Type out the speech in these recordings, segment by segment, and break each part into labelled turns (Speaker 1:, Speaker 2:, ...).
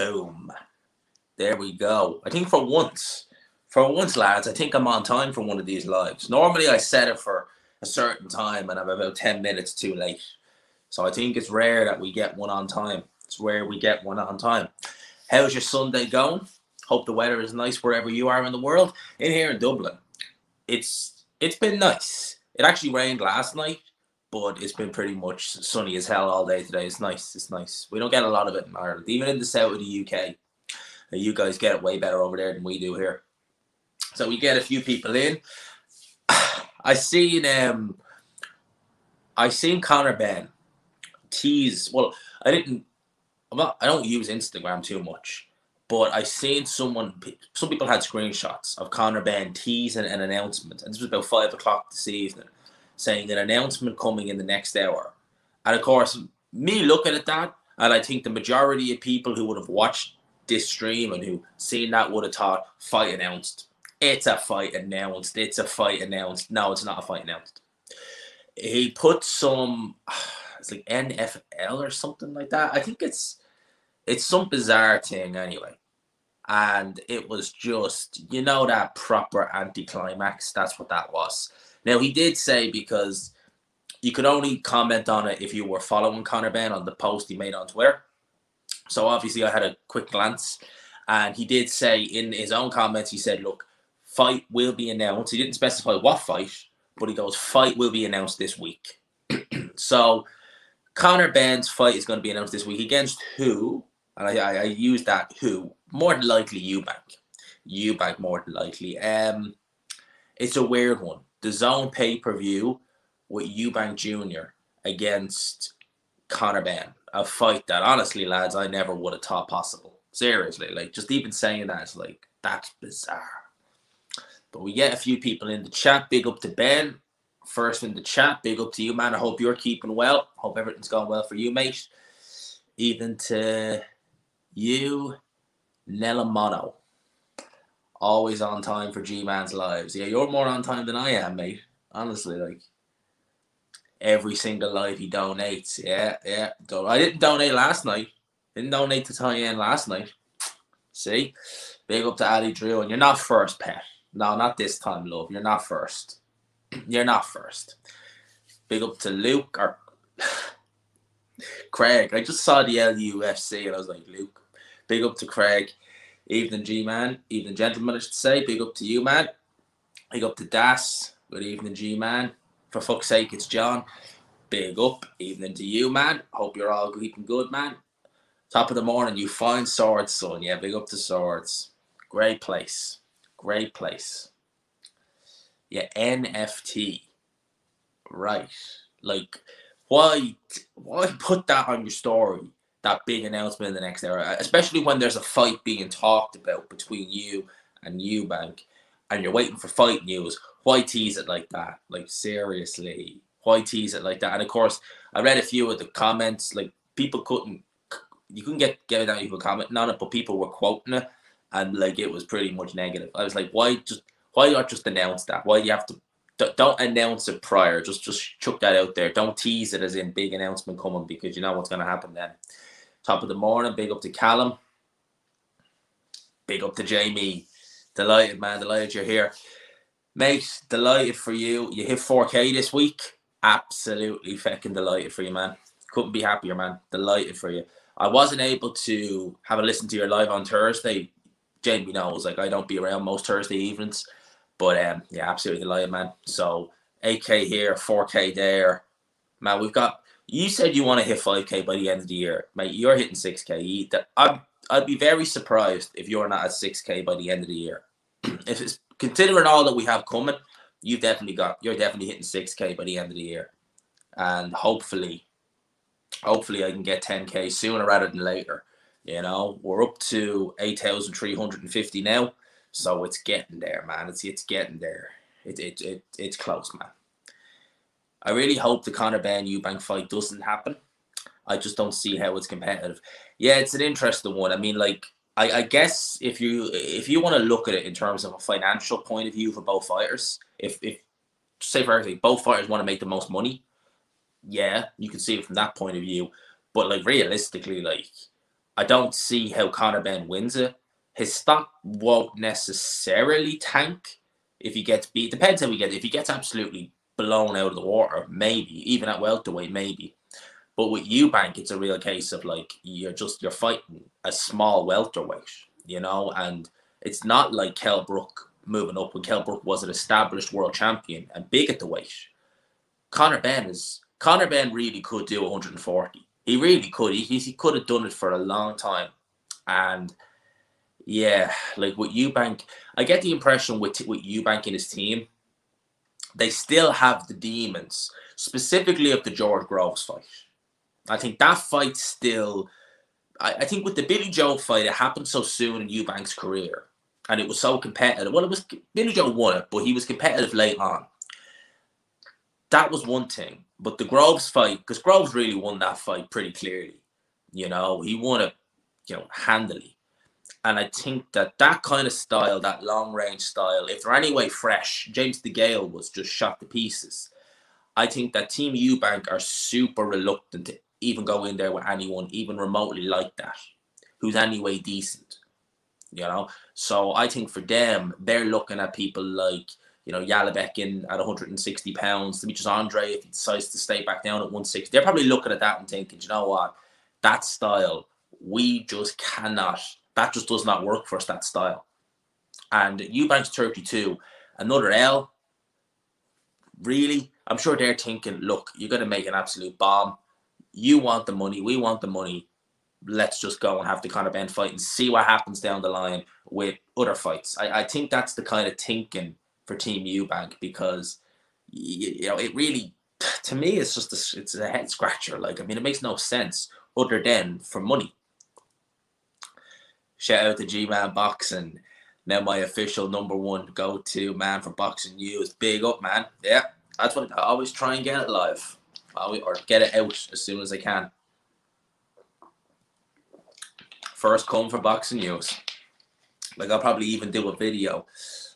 Speaker 1: Boom. There we go. I think for once, for once, lads, I think I'm on time for one of these lives. Normally, I set it for a certain time and I'm about 10 minutes too late. So I think it's rare that we get one on time. It's rare we get one on time. How's your Sunday going? Hope the weather is nice wherever you are in the world. In here in Dublin, it's it's been nice. It actually rained last night, but it's been pretty much sunny as hell all day today. It's nice. It's nice. We don't get a lot of it in Ireland, even in the south of the UK. You guys get it way better over there than we do here. So we get a few people in. I seen um I seen Conor Benn tease. Well, I didn't. I'm not, I don't use Instagram too much, but I seen someone. Some people had screenshots of Conor Benn teasing an announcement, and this was about five o'clock this evening, saying an announcement coming in the next hour. And of course, me looking at that, and I think the majority of people who would have watched this stream and who seen that would have thought fight announced. It's a fight announced. It's a fight announced. No, it's not a fight announced. He put some it's like NFL or something like that. I think it's it's some bizarre thing anyway. And it was just, you know, that proper anticlimax. That's what that was. Now he did say because you could only comment on it if you were following Conor Benn on the post he made on Twitter. So obviously I had a quick glance and he did say in his own comments, he said, look, fight will be announced. He didn't specify what fight, but he goes, fight will be announced this week. so Conor Benn's fight is going to be announced this week against who? And I, I, I use that who more than likely Eubank. Eubank more than likely. Um, it's a weird one. The Zone pay per view with Eubank Jr. against Conor Benn. A fight that honestly, lads, I never would have thought possible. Seriously, like just even saying that is like that's bizarre. But we get a few people in the chat. Big up to Ben first in the chat. Big up to you, man. I hope you're keeping well. Hope everything's going well for you, mate. Even to you, Nella Mono. Always on time for G Man's lives. Yeah, you're more on time than I am, mate. Honestly, like every single live he donates. Yeah, yeah. I didn't donate last night. Didn't donate to Tyann last night. See? Big up to Ali Drew. And you're not first, pet. No, not this time, love. You're not first. You're not first. Big up to Luke or Craig. I just saw the LUFC and I was like, Luke. Big up to Craig. Evening, G man. Evening, gentlemen, I should say. Big up to you, man. Big up to Das. Good evening, G man. For fuck's sake, it's John. Big up. Evening to you, man. Hope you're all keeping good, man. Top of the morning, you find swords, son. Yeah, big up to swords. Great place. Great place. Yeah, NFT. Right. Like, why why put that on your story? That big announcement in the next era, especially when there's a fight being talked about between you and Eubank, and you're waiting for fight news. Why tease it like that? Like seriously, why tease it like that? And of course, I read a few of the comments. Like people couldn't, you couldn't get get out people commenting on it, but people were quoting it, and like it was pretty much negative. I was like, why just why not just announce that? Why you have to don't announce it prior. Just just chuck that out there. Don't tease it as in big announcement coming because you know what's going to happen then. Top of the morning. Big up to Callum. Big up to Jamie. Delighted, man. Delighted you're here, mate. Delighted for you. You hit 4K this week. Absolutely fucking delighted for you, man. Couldn't be happier, man. Delighted for you. I wasn't able to have a listen to your live on Thursday. Jamie knows, like I don't be around most Thursday evenings. But um, yeah, absolutely delighted, man. So 8K here, 4K there. Man, we've got. You said you want to hit 5K by the end of the year, mate. You're hitting 6K. I'd, I'd be very surprised if you're not at 6K by the end of the year. if it's considering all that we have coming, you've definitely got. You're definitely hitting 6K by the end of the year, and hopefully, hopefully I can get 10K sooner rather than later. You know, we're up to 8,350 now. So it's getting there, man. It's it's getting there. It, it, it it's close, man. I really hope the Conor Benn Eubank fight doesn't happen. I just don't see how it's competitive. Yeah, it's an interesting one. I mean, like I, I guess if you if you want to look at it in terms of a financial point of view for both fighters, if if say for everything, both fighters want to make the most money, yeah, you can see it from that point of view. But like realistically, like I don't see how Conor Benn wins it. His stock won't necessarily tank if he gets beat. Depends how he gets. If he gets absolutely blown out of the water, maybe even at welterweight, maybe. But with Eubank, it's a real case of like you're just you're fighting a small welterweight, you know, and it's not like Kell Brook moving up when Kell Brook was an established world champion and big at the weight. Conor Benn is Conor Benn really could do 140. He really could. He, he could have done it for a long time. And yeah, like with Eubank, I get the impression with with Eubank and his team, they still have the demons, specifically of the George Groves fight. I think that fight still. I, I think with the Billy Joe fight, it happened so soon in Eubank's career, and it was so competitive. Well, it was Billy Joe won it, but he was competitive late on. That was one thing, but the Groves fight, because Groves really won that fight pretty clearly. You know, he won it, you know, handily. And I think that that kind of style, that long range style, if they're anyway fresh, James DeGale was just shot to pieces. I think that Team Eubank are super reluctant to even go in there with anyone even remotely like that, who's anyway decent. You know, so I think for them, they're looking at people like you know Yalabekin at 160 pounds, Demetrius Andrade if he decides to stay back down at 160. They're probably looking at that and thinking, you know what, that style we just cannot. That just does not work for us. That style. And Eubank's 32, another L. Really, I'm sure they're thinking, look, you're going to make an absolute bomb you want the money, we want the money. Let's just go and have the kind of Benn fight and see what happens down the line with other fights. I, I think that's the kind of thinking for Team Eubank because you, you know it really to me it's just a, it's a head scratcher. Like I mean, it makes no sense other than for money. Shout out to G Man Boxing. Now my official number one go to man for boxing news. Big up, man. Yeah, that's what I always try and get it live or get it out as soon as I can. First come for boxing news. Like I'll probably even do a video.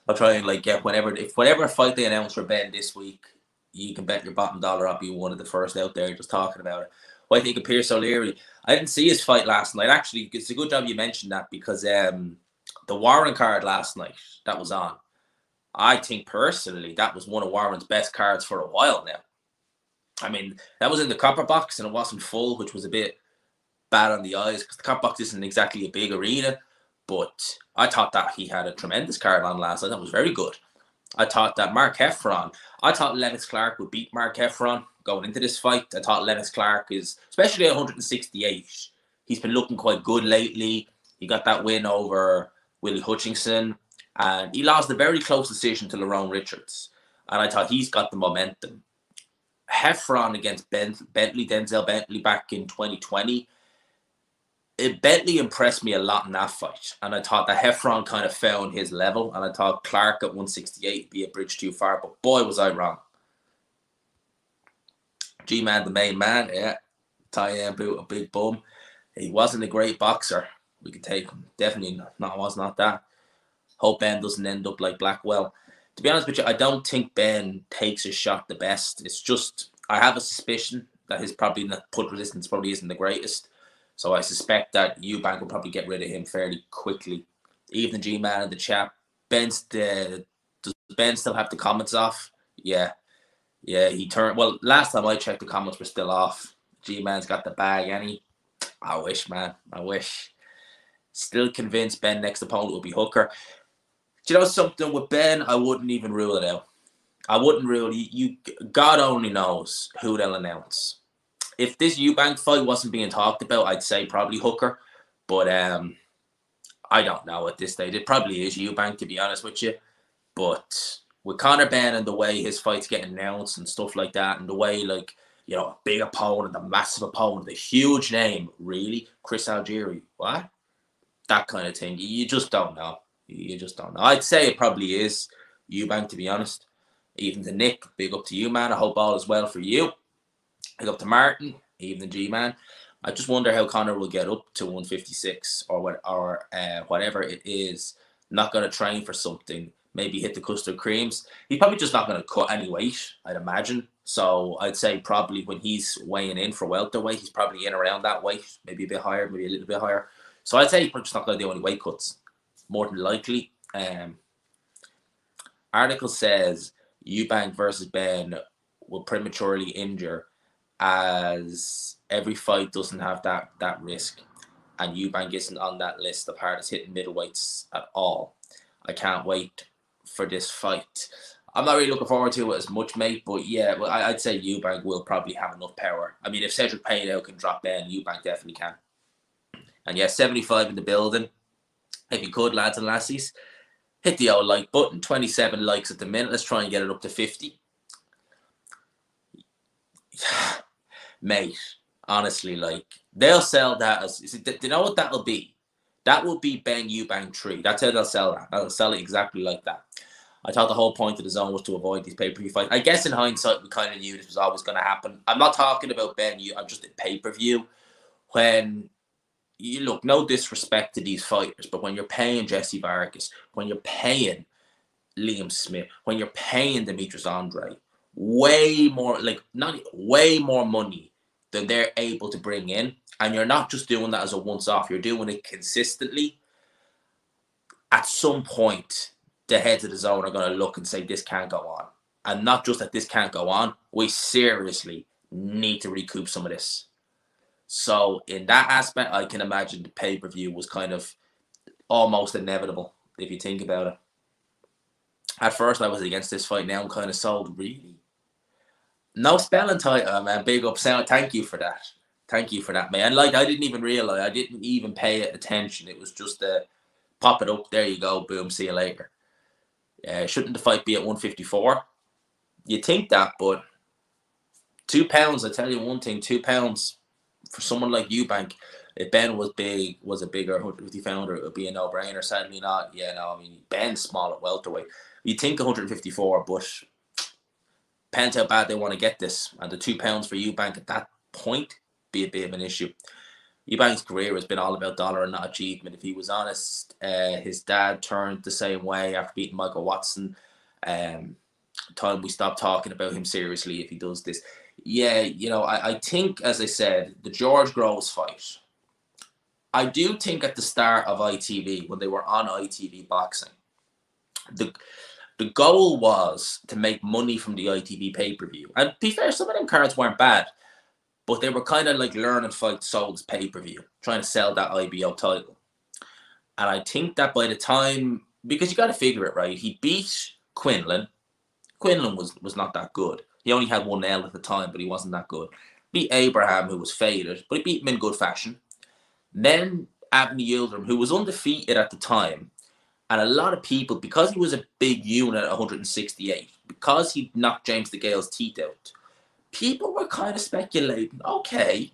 Speaker 1: I'll try and like get whenever if whatever fight they announce for Benn this week, you can bet your bottom dollar I'll be one of the first out there just talking about it. I think of Pierce O'Leary. I didn't see his fight last night. Actually, it's a good job you mentioned that because um the Warren card last night that was on. I think personally that was one of Warren's best cards for a while now. I mean, that was in the copper box and it wasn't full, which was a bit bad on the eyes because the copper box isn't exactly a big arena. But I thought that he had a tremendous card on last night. That was very good. I thought that Mark Heffron, I thought Lennox Clarke would beat Mark Heffron going into this fight. I thought Lennox Clarke is, especially at 168, he's been looking quite good lately. He got that win over Willie Hutchinson, and he lost a very close decision to Lerone Richards. And I thought he's got the momentum. Heffron against ben, Bentley, Denzel Bentley back in 2020. It, Bentley impressed me a lot in that fight, and I thought that Heffron kind of fell on his level, and I thought Clarke at 168 be a bridge too far, but boy was I wrong. G Man, the main man, yeah, tie boot, a big bum. He wasn't a great boxer. We could take him. Definitely not, was not that. Hope Benn doesn't end up like Blackwell to be honest with you, I don't think Benn takes his shot the best. It's just I have a suspicion that his probably not put resistance probably isn't the greatest. So I suspect that Eubank will probably get rid of him fairly quickly. Even the G man and the chap. Benn's the does Benn still have the comments off? Yeah. Yeah, he turned well last time I checked the comments were still off. G man's got the bag, any I wish, man. I wish. Still convinced Benn next opponent will be Hooker. Do you know something with Benn? I wouldn't even rule it out. I wouldn't rule you God only knows who they'll announce. If this Eubank fight wasn't being talked about, I'd say probably Hooker, but um, I don't know at this stage. It probably is Eubank to be honest with you. But with Conor Benn and the way his fights get announced and stuff like that, and the way like you know a big opponent, a massive opponent, a huge name, really, Chris Algieri, what? That kind of thing. You just don't know. You just don't know. I'd say it probably is Eubank, to be honest. Even to Nick, big up to you, man. I hope all is well for you. Up to Martin, even the G man. I just wonder how Conor will get up to 156 or what or uh, whatever it is. Not going to train for something maybe hit the custard creams. He's probably just not going to cut any weight, I'd imagine. So I'd say probably when he's weighing in for welterweight, he's probably in around that weight, maybe a bit higher, maybe a little bit higher. So I'd say he's probably just not going to do any weight cuts, more than likely. Um, article says Eubank versus Benn will prematurely injure as every fight doesn't have that that risk, and Eubank isn't on that list of hardest hitting middleweights at all. I can't wait for this fight. I'm not really looking forward to it as much, mate. But yeah, well, I'd say Eubank will probably have enough power. I mean, if Cedric Peynaud can drop Benn, Eubank definitely can. And yeah, 75 in the building. If you could, lads and lassies, hit the old like button. 27 likes at the minute. Let's try and get it up to 50. mate, honestly, like they'll sell that as do you know what that'll be? That will be Benn Eubank Tree. That's how they'll sell that. They'll sell it exactly like that. I thought the whole point of the zone was to avoid these pay per view fights. I guess in hindsight, we kind of knew this was always going to happen. I'm not talking about Benn. You, I'm just a pay per view. When you look, no disrespect to these fighters, but when you're paying Jessie Vargas, when you're paying Liam Smith, when you're paying Demetrius Andrade, way more like not way more money they're able to bring in, and you're not just doing that as a once off. You're doing it consistently. At some point, the heads of the zone are going to look and say this can't go on, and not just that this can't go on. We seriously need to recoup some of this. So in that aspect, I can imagine the pay per view was kind of almost inevitable if you think about it. At first, I was against this fight. Now I'm kind of sold. Really, no spelling title, man. Big up, sound. Thank you for that. Thank you for that, man. And Like I didn't even realize. I didn't even pay attention. It was just a uh, pop it up. There you go. Boom. See you later. Uh, shouldn't the fight be at 154? You think that, but two pounds. I tell you one thing. Two pounds for someone like Eubank, if Benn was big, was a bigger 150 pounder, it would be a no brainer. Sadly, not. Yeah, no, I mean, Benn's small at welterweight. You think 154, but depends how bad they want to get this. And the two pounds for Eubank at that point be a bit of an issue. Eubank's career has been all about dollar and not achievement. If he was honest, uh, his dad turned the same way after beating Michael Watson. Um, time we stop talking about him seriously if he does this yeah, you know, I, I think, as I said, the George Groves fight, I do think at the start of ITV, when they were on ITV boxing, the the goal was to make money from the ITV pay per view. And to be fair, some of them cards weren't bad, but they were kind of like learn and fight sold pay per view, trying to sell that IBO title. And I think that by the time, because you got to figure it right, he beat Quinlan. Quinlan was was not that good. He only had one L at the time, but he wasn't that good. Beat Abraham, who was faded, but he beat him in good fashion. Then Avni Yildirim, who was undefeated at the time, and a lot of people, because he was a big unit at 168, because he knocked James DeGale's teeth out, people were kind of speculating, okay,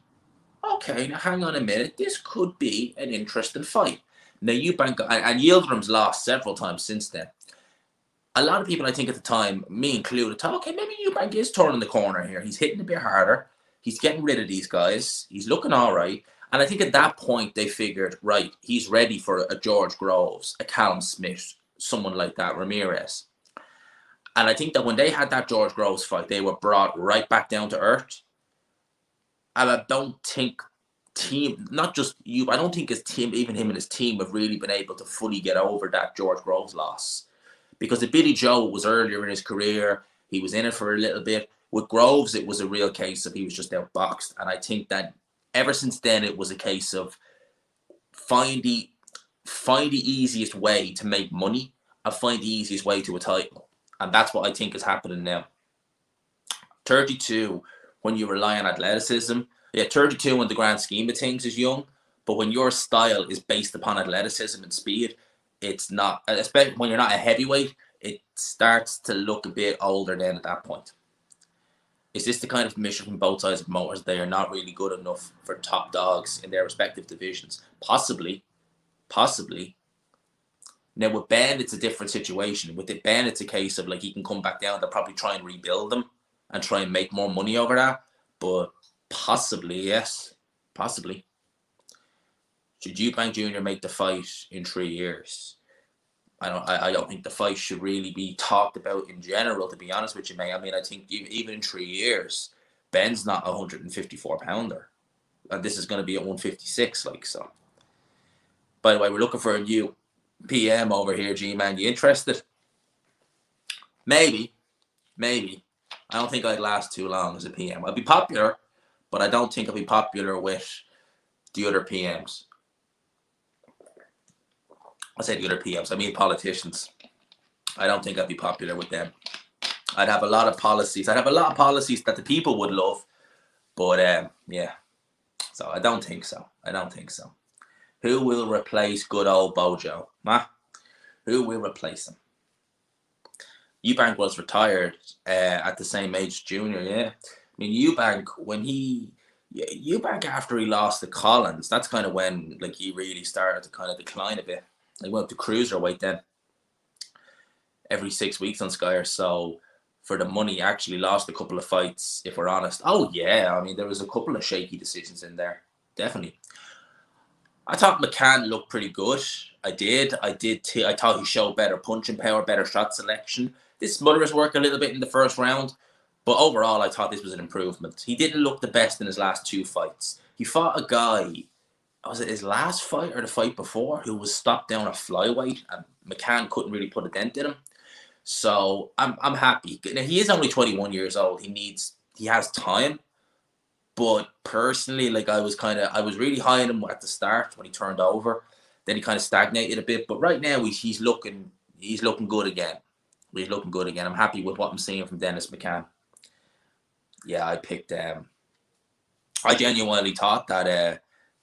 Speaker 1: okay, now hang on a minute, this could be an interesting fight. Now Eubank and, and lost several times since then a lot of people, I think, at the time, me included, thought, okay, maybe Eubank is turning the corner here. He's hitting a bit harder. He's getting rid of these guys. He's looking all right. And I think at that point, they figured, right, he's ready for a George Groves, a Callum Smith, someone like that, Ramirez. And I think that when they had that George Groves fight, they were brought right back down to earth. And I don't think team, not just you, I don't think his team, even him and his team, have really been able to fully get over that George Groves loss because if Billy Joe was earlier in his career, he was in it for a little bit. With Groves, it was a real case of he was just outboxed. And I think that ever since then, it was a case of find the find the easiest way to make money and find the easiest way to a title. And that's what I think is happening now. 32, when you rely on athleticism, yeah, 32 in the grand scheme of things is young, but when your style is based upon athleticism and speed, it's not, especially when you're not a heavyweight, it starts to look a bit older then at that point. Is this the kind of mission from both sides of motors? They are not really good enough for top dogs in their respective divisions. Possibly, possibly. Now with Benn, it's a different situation. With it, Benn, it's a case of like he can come back down. They'll probably try and rebuild them and try and make more money over that. But possibly, yes, possibly. Should Eubank Jr. make the fight in three years? I don't. I, I don't think the fight should really be talked about in general. To be honest with you, May. I mean, I think even in three years, Benn's not a hundred and fifty-four pounder, and this is going to be at one fifty-six. Like so. By the way, we're looking for a new PM over here, G man. You interested? Maybe, maybe. I don't think I'd last too long as a PM. I'd be popular, but I don't think I'd be popular with the other PMs. I say the other PMs, I mean politicians. I don't think I'd be popular with them. I'd have a lot of policies. I'd have a lot of policies that the people would love, but um, yeah. So I don't think so. I don't think so. Who will replace good old Bojo? Ma? Who will replace him? Eubank was retired uh, at the same age junior, yeah. I mean, Eubank, when he, Eubank after he lost to Collins, that's kind of when like he really started to kind of decline a bit. He went up to cruiserweight then every six weeks on Sky or so for the money. Actually lost a couple of fights, if we're honest. Oh, yeah. I mean, there was a couple of shaky decisions in there. Definitely. I thought McCann looked pretty good. I did. I did. T- I thought he showed better punching power, better shot selection. This Mother's work a little bit in the first round, but overall, I thought this was an improvement. He didn't look the best in his last two fights. He fought a guy, was it his last fight or the fight before, who was stopped down at flyweight, and McCann couldn't really put a dent in him. So I'm I'm happy. Now, he is only 21 years old. He needs he has time. But personally, like I was kind of I was really high on him at the start when he turned over. Then he kind of stagnated a bit. But right now he's he's looking he's looking good again he's looking good again. I'm happy with what I'm seeing from Dennis McCann. Yeah, I picked. Um, I genuinely thought that uh,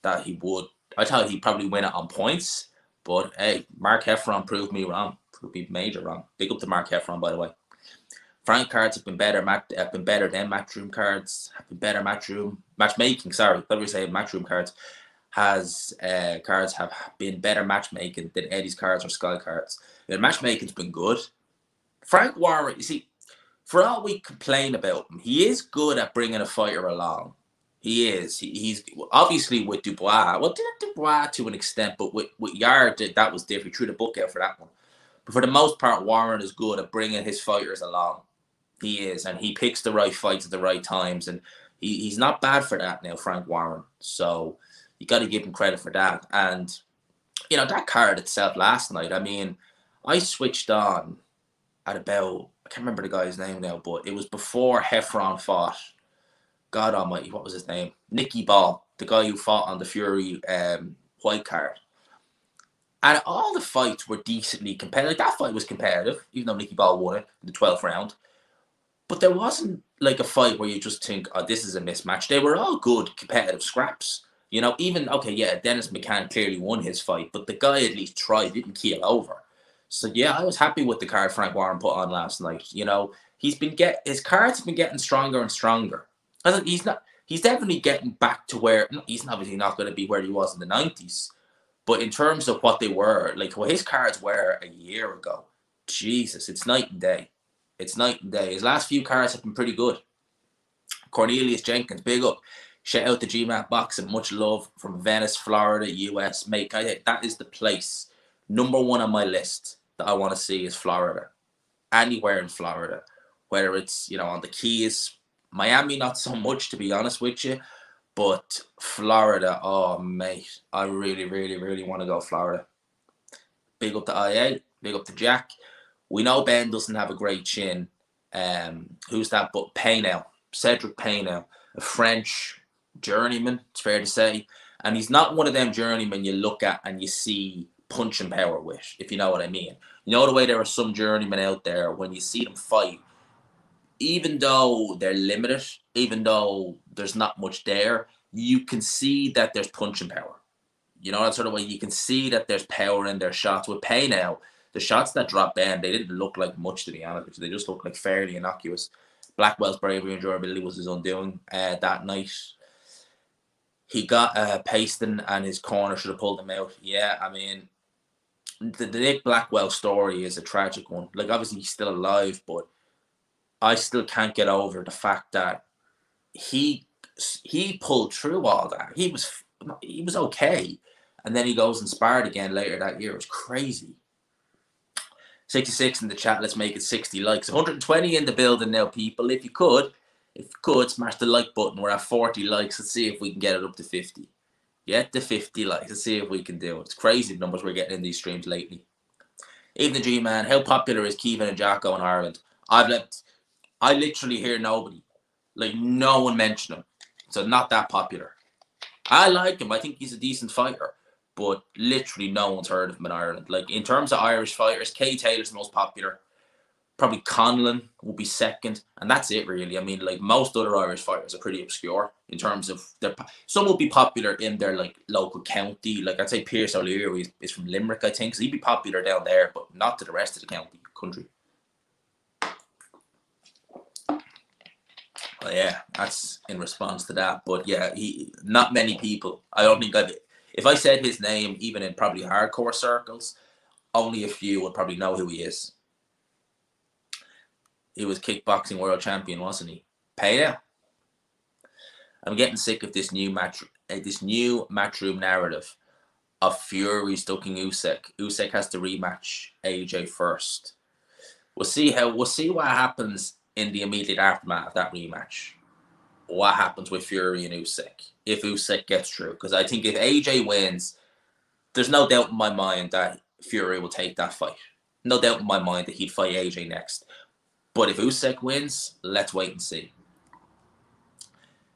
Speaker 1: that he would. I thought he'd probably win it on points, but hey, Mark Heffron proved me wrong. Proved me major wrong. Big up to Mark Heffron, by the way. Frank cards have been better. Mac have been better than matchroom cards. Have been better matchroom matchmaking. Sorry, let me say matchroom cards has uh, cards have been better matchmaking than Eddie's cards or Sky cards. The matchmaking's been good. Frank Warren, you see, for all we complain about him, he is good at bringing a fighter along. He is. He, he's obviously with Dubois. Well, Dubois to an extent, but with, with Yarde, that was different. He threw the book out for that one. But for the most part, Warren is good at bringing his fighters along. He is, and he picks the right fights at the right times, and he, he's not bad for that now, Frank Warren. So you got to give him credit for that. And you know that card itself last night. I mean, I switched on at about I can't remember the guy's name now, but it was before Heffron fought. God Almighty, what was his name? Nicky Ball, the guy who fought on the Fury um, Whyte card. And all the fights were decently competitive. Like that fight was competitive, even though Nicky Ball won it in the 12th round. But there wasn't like a fight where you just think, oh, this is a mismatch. They were all good competitive scraps. You know, even okay, yeah, Dennis McCann clearly won his fight, but the guy at least tried, didn't keel over. So yeah, I was happy with the card Frank Warren put on last night. You know, he's been get his cards have been getting stronger and stronger. I think he's not. He's definitely getting back to where he's obviously not going to be where he was in the nineties, but in terms of what they were, like what his cards were a year ago, Jesus, it's night and day. It's night and day. His last few cards have been pretty good. Cornelius Jenkins, big up. Shout out to GMAT Boxing. Much love from Venice, Florida, US. Mate, that is the place. Number one on my list that I want to see is Florida. Anywhere in Florida, whether it's you know on the Keys, Miami, not so much to be honest with you, but Florida. Oh mate, I really, really, really want to go Florida. Big up to IA, big up to Jack. We know Benn doesn't have a great chin. Um, who's that? But Peynaud, Cedric Peynaud, a French journeyman. It's fair to say, and he's not one of them journeymen you look at and you see punching power with, if you know what I mean. You know the way there are some journeymen out there when you see them fight, even though they're limited, even though there's not much there, you can see that there's punching power. You know that sort of way. You can see that there's power in their shots. With Peynaud, the shots that drop in, they didn't look like much to be honest. They just looked like fairly innocuous. Blackwell's bravery and durability was his undoing uh, that night. He got uh, Paston and his corner should have pulled him out. Yeah, I mean, the, the Nick Blackwell story is a tragic one. Like obviously he's still alive, but I still can't get over the fact that he he pulled through all that. He was he was okay, and then he goes and sparred again later that year. It was crazy. 66 in the chat. Let's make it 60 likes. 120 in the building now, people. If you could, if you could, smash the like button. We're at 40 likes. Let's see if we can get it up to 50. Get the 50 likes. Let's see if we can do it. It's crazy the numbers we're getting in these streams lately. Even the G man, how popular is Kevin and Jacko in Ireland? I've let I literally hear nobody. Like no one mention him. So not that popular. I like him. I think he's a decent fighter but literally no one's heard of him in Ireland. Like in terms of Irish fighters, Katie Taylor's the most popular. Probably Conlan will be second, and that's it really. I mean, like most other Irish fighters are pretty obscure in terms of their. Some will be popular in their like local county. Like I'd say Pierce O'Leary is from Limerick, I think, so he'd be popular down there, but not to the rest of the county country. Yeah, that's in response to that. But yeah, he not many people. I don't think I've if I said his name, even in probably hardcore circles, only a few would probably know who he is. He was kickboxing world champion, wasn't he? Paya. I'm getting sick of this new match, uh, this new matchroom narrative of Fury stalking Usyk. Usyk has to rematch AJ first. We'll see how. We'll see what happens in the immediate aftermath of that rematch what happens with Fury and Usyk if Usyk gets through. Because I think if AJ wins, there's no doubt in my mind that Fury will take that fight. No doubt in my mind that he'd fight AJ next. But if Usyk wins, let's wait and see.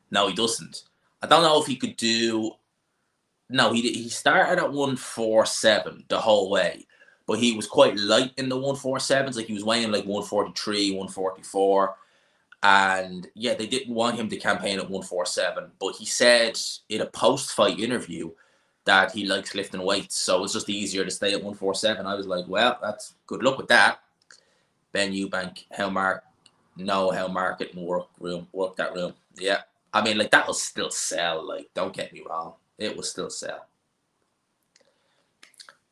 Speaker 1: No, he doesn't. I don't know if he could do. No, he he started at one four seven the whole way, but he was quite light in the one four sevens. Like he was weighing like one forty three, one forty four and yeah, they didn't want him to campaign at 147, but he said in a post fight interview that he likes lifting weights. So it's just easier to stay at 147. I was like, well, that's good luck with that. Benn Eubank, how mark know how market and work room work that room. Yeah. I mean, like that will still sell. Like, don't get me wrong. It will still sell.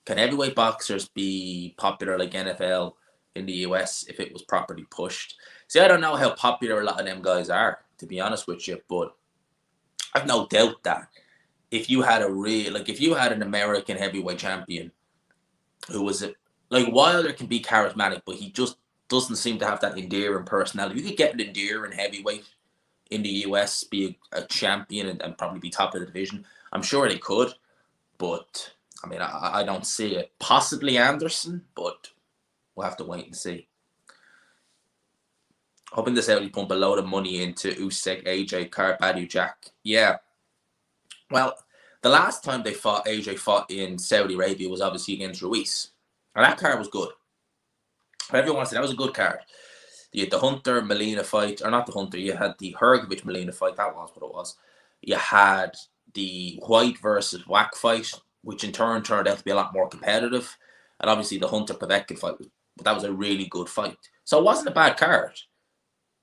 Speaker 1: Can heavyweight boxers be popular like NFL in the US if it was properly pushed? See, I don't know how popular a lot of them guys are, to be honest with you, but I've no doubt that if you had a real, like, if you had an American heavyweight champion who was a, like Wilder can be charismatic, but he just doesn't seem to have that endearing personality. You could get an endearing heavyweight in the US, be a, a champion, and, and, probably be top of the division. I'm sure they could, but I mean, I, I don't see it. Possibly Anderson, but we'll have to wait and see hoping to Saudi pump a load of money into Usyk, AJ, Badou, Jack. Yeah. Well, the last time they fought, AJ fought in Saudi Arabia was obviously against Ruiz. And that card was good. Everyone said that was a good card. You had the Hunter Molina fight, or not the Hunter, you had the Hrgovic Molina fight, that was what it was. You had the Whyte versus Wach fight, which in turn turned out to be a lot more competitive. And obviously the Hunter Povetkin fight, but that was a really good fight. So it wasn't a bad card.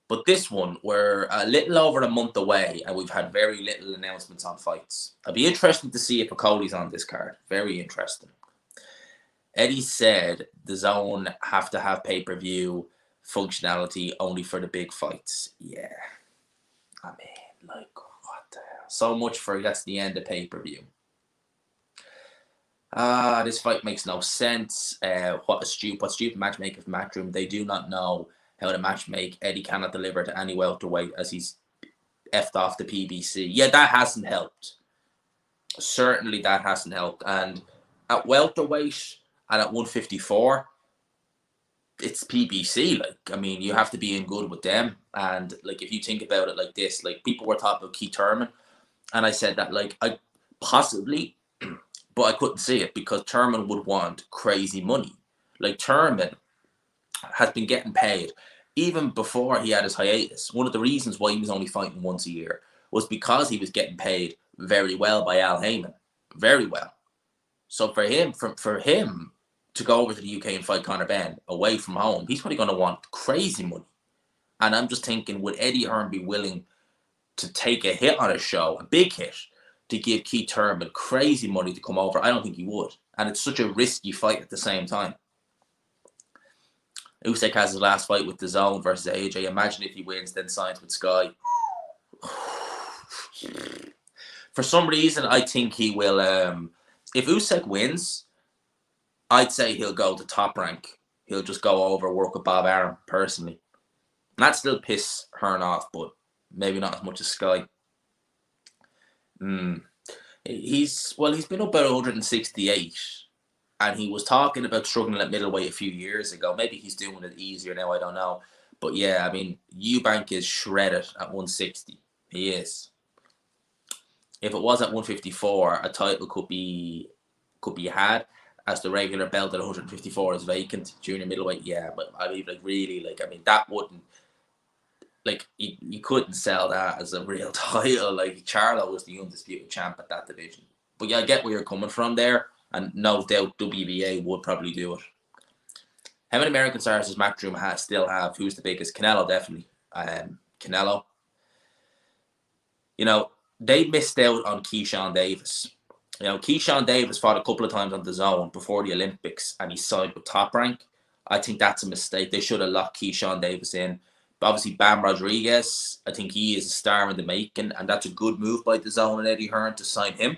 Speaker 1: But this one, we're a little over a month away, and we've had very little announcements on fights. I'd be interested to see if Okolie's on this card. Very interesting. Eddie said the zone have to have pay per view functionality only for the big fights. Yeah, I mean, like what the hell? So much for that's the end of pay per view. Ah, this fight makes no sense. Uh, what a stupid, what stupid matchmaker from Matchroom. They do not know how to matchmake. Eddie cannot deliver to any welterweight as he's effed off the PBC. Yeah, that hasn't helped. Certainly, that hasn't helped. And at welterweight and at 154, it's PBC. Like, I mean, you have to be in good with them. And like, if you think about it like this, like people were talking about Keith Thurman, and I said that like I possibly, but I couldn't see it because Thurman would want crazy money. Like Thurman has been getting paid even before he had his hiatus. One of the reasons why he was only fighting once a year was because he was getting paid very well by Al Haymon, very well. So for him, for, for him to go over to the UK and fight Conor Benn away from home, he's probably going to want crazy money. And I'm just thinking, would Eddie Hearn be willing to take a hit on a show, a big hit, to give Keith Thurman crazy money to come over? I don't think he would. And it's such a risky fight at the same time. Usyk has his last fight with the Zone versus AJ. Imagine if he wins, then signs with Sky. For some reason, I think he will. Um, if Usyk wins, I'd say he'll go to top rank he'll just go over work with Bob Arum personally. And that still piss Hearn off, but maybe not as much as Sky. Hmm. He's well, he's been up at 168, and he was talking about struggling at middleweight a few years ago. Maybe he's doing it easier now. I don't know, but yeah, I mean, Eubank is shredded at 160. He is. If it was at 154, a title could be could be had as the regular belt at 154 is vacant, junior middleweight. Yeah, but I mean, like really, like I mean, that wouldn't like you, you couldn't sell that as a real title. Like Charlo was the undisputed champ at that division. But yeah, I get where you're coming from there, and no doubt WBA would probably do it. How many American stars does Matchroom has still have? Who's the biggest? Canelo definitely. Um, Canelo. You know they missed out on Keyshawn Davis. You know Keyshawn Davis fought a couple of times on the zone before the Olympics, and he signed with Top Rank. I think that's a mistake. They should have locked Keyshawn Davis in obviously Bam Rodriguez, I think he is a star in the making, and that's a good move by the zone and Eddie Hearn to sign him.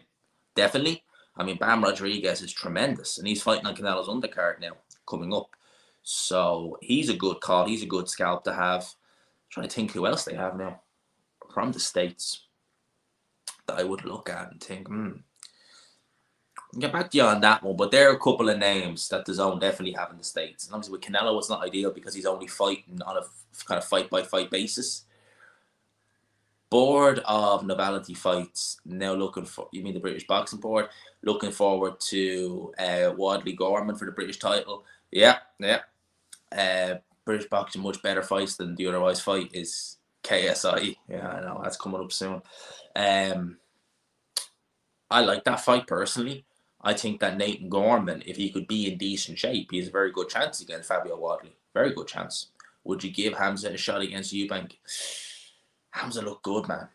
Speaker 1: Definitely. I mean, Bam Rodriguez is tremendous, and he's fighting on Canelo's undercard now, coming up. So he's a good call. He's a good scalp to have. I'm trying to think who else they have now from the States that I would look at and think, hmm, get back to you on that one, but there are a couple of names that the zone definitely have in the States. And obviously with Canelo, it's not ideal because he's only fighting on a kind of fight by fight basis. Board of novelty fights now looking for you mean the British Boxing Board looking forward to uh, Wardley Gorman for the British title. Yeah, yeah. Uh, British boxing much better fights than the otherwise fight is KSI. Yeah, I know that's coming up soon. Um, I like that fight personally. I think that Nathan Gorman, if he could be in decent shape, he has a very good chance against Fabio Wardley. Very good chance. Would you give Hamza a shot against Eubank? Hamza looked good, man.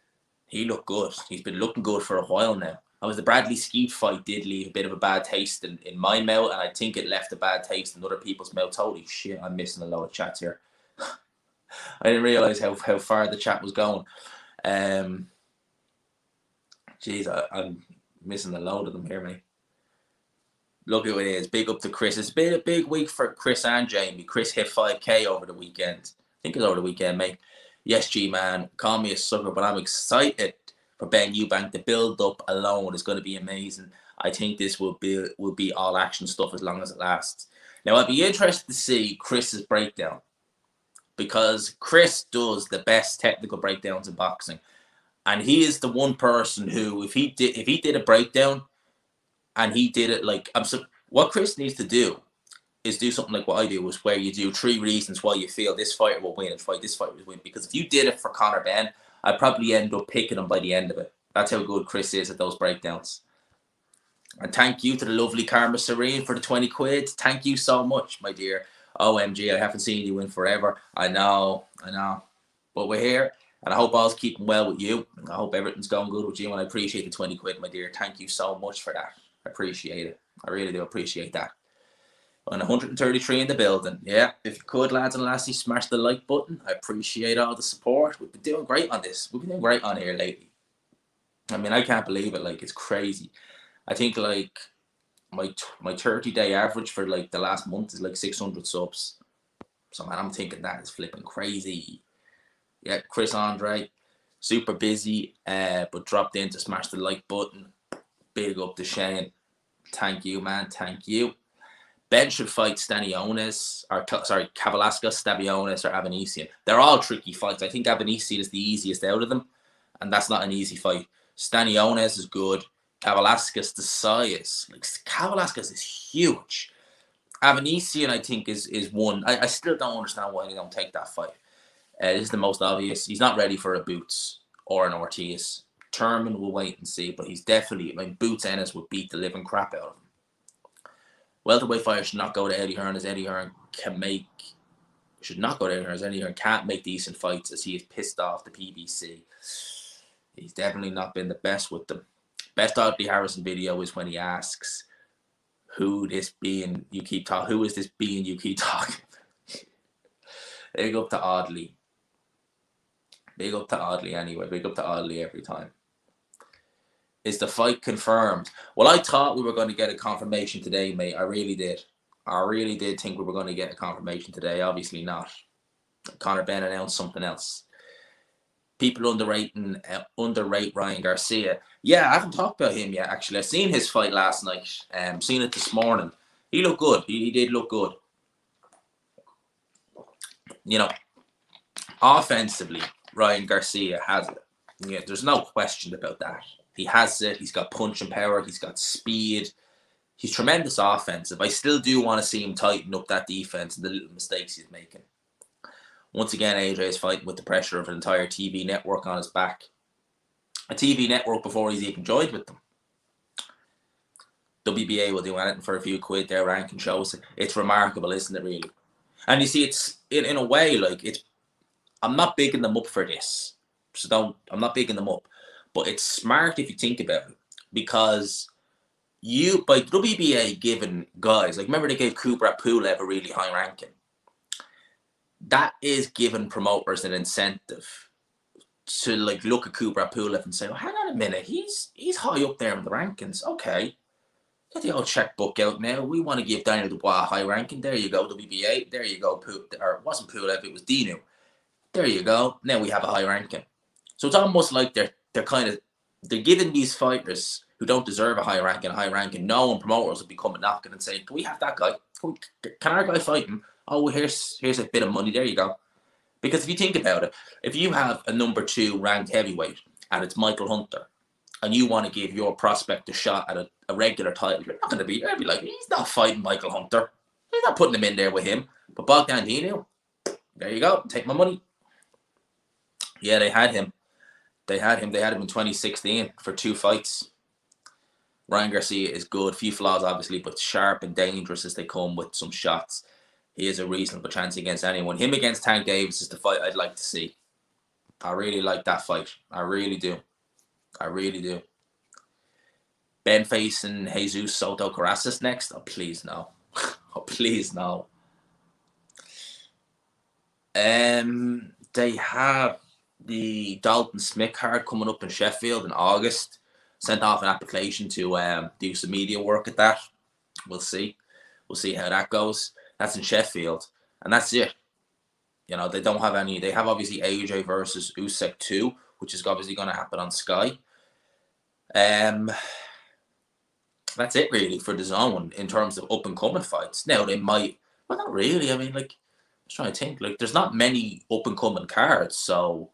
Speaker 1: He looked good. He's been looking good for a while now. I was the Bradley Skeete fight did leave a bit of a bad taste in, in my mouth, and I think it left a bad taste in other people's mouths. Holy shit, I'm missing a lot of chats here. I didn't realize how, how far the chat was going. Um, jeez, I, I'm missing a load of them here, mate. Look who it is. Big up to Chris. It's been a big week for Chris and Jamie. Chris hit 5K over the weekend. I think it's over the weekend, mate. Yes, G man, call me a sucker, but I'm excited for Benn Eubank. The build up alone is going to be amazing. I think this will be will be all action stuff as long as it lasts. Now I'd be interested to see Chris's breakdown because Chris does the best technical breakdowns in boxing, and he is the one person who, if he did if he did a breakdown, and he did it like I'm so what Chris needs to do is do something like what I do was where you do three reasons why you feel this fighter will win and fight this fighter will win. Because if you did it for Conor Benn, I'd probably end up picking him by the end of it. That's how good Chris is at those breakdowns. And thank you to the lovely Karma Serene for the 20 quid. Thank you so much, my dear. Oh, OMG, I haven't seen you in forever. I know, I know. But we're here. And I hope all's keeping well with you. I hope everything's going good with you. And I appreciate the 20 quid, my dear. Thank you so much for that. Appreciate it. I really do appreciate that. On 133 in the building. Yeah, if you could, lads and lassies, smash the like button. I appreciate all the support. We've been doing great on this. We've been doing great on here lately. I mean, I can't believe it. Like, it's crazy. I think, like, my my 30 day average for, like, the last month is, like, 600 subs. So, man, I'm thinking that is flipping crazy. Yeah, Chris Andre, super busy, uh, but dropped in to smash the like button. Big up to Shane. Thank you, man. Thank you. Benn should fight Stanionis, or sorry, Kavaliauskas, Stavionis, or Avanesyan. They're all tricky fights. I think Avanesyan is the easiest out of them, and that's not an easy fight. Stanionis is good. Kavaliauskas, the size, like Kavaliauskas is huge. Avanesyan, I think, is is one. I, I still don't understand why they don't take that fight. Uh, this is the most obvious. He's not ready for a Boots or an Ortiz. Thurman will wait and see, but he's definitely. I mean, Boots Ennis would beat the living crap out of him. Welterweight fighter should not go to Eddie Hearn as Eddie Hearn can make. Should not go to Eddie Hearn as Eddie Hearn can't make decent fights as he is pissed off the PBC. He's definitely not been the best with them. Best Audley Harrison video is when he asks, "Who this being you keep talking? Who is this being you keep talking?" Big up to Audley. Big up to Audley anyway. Big up to Audley every time. Is the fight confirmed? Well, I thought we were going to get a confirmation today, mate. I really did. I really did think we were going to get a confirmation today. Obviously not. Conor Benn announced something else. People underrating uh, underrate Ryan Garcia. Yeah, I haven't talked about him yet. Actually, I seen his fight last night. Um, seen it this morning. He looked good. He, he did look good. You know, offensively, Ryan Garcia has it. Yeah, there's no question about that. He has it. He's got punch and power. He's got speed. He's tremendous offensive. I still do want to see him tighten up that defense and the little mistakes he's making. Once again, AJ is fighting with the pressure of an entire TV network on his back. A TV network before he's even joined with them. WBA will do anything for a few quid. Their ranking shows. It's remarkable, isn't it? Really, and you see, it's in, in a way like it's. I'm not bigging them up for this, so don't. I'm not bigging them up, but it's smart if you think about it because you by WBA giving guys like remember they gave Kubrat Pulev a really high ranking. That is giving promoters an incentive to like look at Kubrat Pulev and say, "Oh, hang on a minute, he's he's high up there in the rankings. Okay, get the old checkbook out now. We want to give Daniel Dubois a high ranking. There you go, WBA. There you go, Pul- or it wasn't Pulev, it was Dinu. There you go. Now we have a high ranking. So it's almost like they're they're kind of they're giving these fighters who don't deserve a high ranking, a high ranking. No one promoters will be coming knocking and saying, "Can we have that guy? Can, we, can our guy fight him? Oh, here's here's a bit of money. There you go." Because if you think about it, if you have a number two ranked heavyweight and it's Michael Hunter, and you want to give your prospect a shot at a, a regular title, you're not going to be. You're be like, he's not fighting Michael Hunter. He's not putting him in there with him. But Bogdan Dinu, there you go. Take my money. Yeah, they had him. They had him. They had him in 2016 for two fights. Ryan Garcia is good. Few flaws, obviously, but sharp and dangerous as they come with some shots. He is a reasonable chance against anyone. Him against Tank Davis is the fight I'd like to see. I really like that fight. I really do. I really do. Benn facing Jesus Soto Karasis next? Oh, please no. oh, please no. Um, they have the Dalton Smith card coming up in Sheffield in August. Sent off an application to um, do some media work at that. We'll see. We'll see how that goes. That's in Sheffield, and that's it. You know, they don't have any. They have obviously AJ versus Usyk 2, which is obviously going to happen on Sky. Um, that's it really for the zone in terms of up and coming fights. Now they might, well, not really. I mean, like, I was trying to think. Like, there's not many up and coming cards, so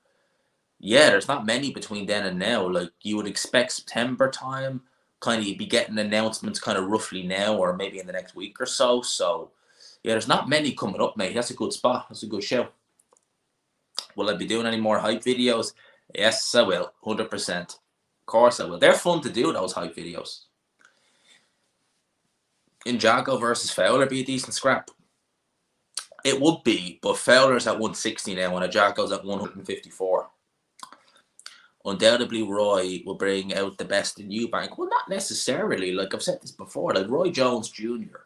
Speaker 1: yeah, there's not many between then and now. Like, you would expect September time, kind of you'd be getting announcements kind of roughly now, or maybe in the next week or so. So yeah, there's not many coming up, mate. That's a good spot. That's a good show. Will I be doing any more hype videos? Yes, I will. 100%. Of course I will. They're fun to do, those hype videos. Ngannou versus Fowler be a decent scrap. It would be, but Fowler's at 160 now and Nganou's at 154. Undoubtedly, Roy will bring out the best in Eubank. Well, not necessarily. Like I've said this before, like Roy Jones Jr.,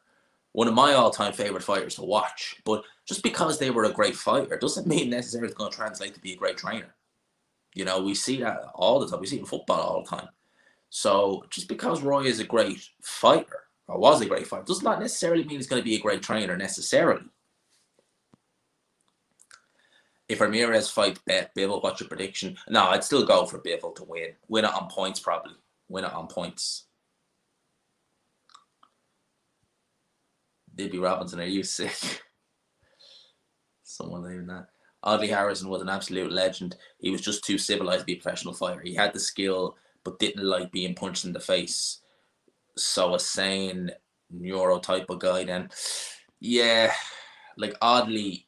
Speaker 1: one of my all-time favorite fighters to watch. But just because they were a great fighter doesn't mean necessarily it's going to translate to be a great trainer. You know, we see that all the time. We see it in football all the time. So just because Roy is a great fighter or was a great fighter does not necessarily mean he's going to be a great trainer necessarily. If Ramirez fight Bet Bivol, what's your prediction? No, I'd still go for Bivol to win. Win it on points, probably. Win it on points. Bibby Robinson, are you sick? Someone named that. Audley Harrison was an absolute legend. He was just too civilized to be a professional fighter. He had the skill, but didn't like being punched in the face. So a sane neuro type of guy then. Yeah, like Audley,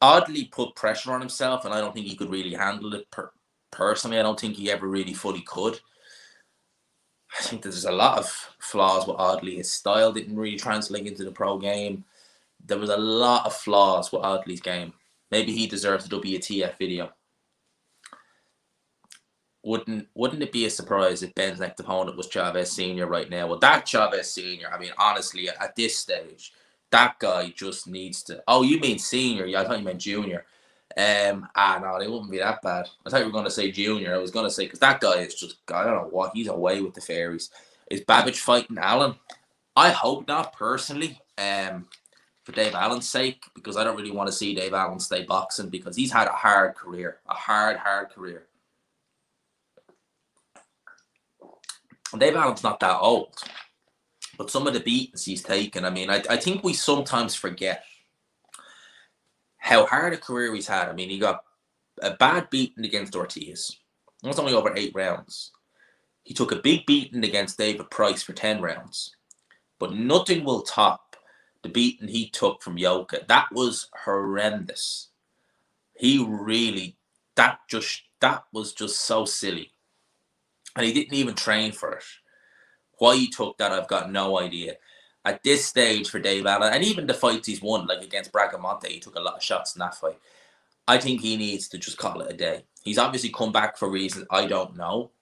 Speaker 1: Audley put pressure on himself, and I don't think he could really handle it. Per- personally, I don't think he ever really fully could. I think there's a lot of flaws with Audley. His style didn't really translate into the pro game. There was a lot of flaws with Audley's game. Maybe he deserves a WTF video. Wouldn't wouldn't it be a surprise if Benn's next opponent was Chavez Senior right now? Well, that Chavez Senior, I mean, honestly, at this stage, that guy just needs to. Oh, you mean Senior? Yeah, I thought you meant Junior. Um, ah, no, they wouldn't be that bad. I thought you were going to say Junior. I was going to say because that guy is just I don't know what he's away with the fairies. Is Babic fighting Allen? I hope not personally. Um, for Dave Allen's sake, because I don't really want to see Dave Allen stay boxing because he's had a hard career, a hard, hard career. And Dave Allen's not that old, but some of the beatings he's taken, I mean, I, I think we sometimes forget how hard a career he's had. I mean, he got a bad beating against Ortiz. It was only over eight rounds. He took a big beating against David Price for 10 rounds. But nothing will top the beating he took from Yoka. That was horrendous. He really, that just, that was just so silly. And he didn't even train for it. Why he took that, I've got no idea. At this stage for Dave Allen, and even the fights he's won, like against Bracamonte, he took a lot of shots in that fight. I think he needs to just call it a day. He's obviously come back for reasons I don't know.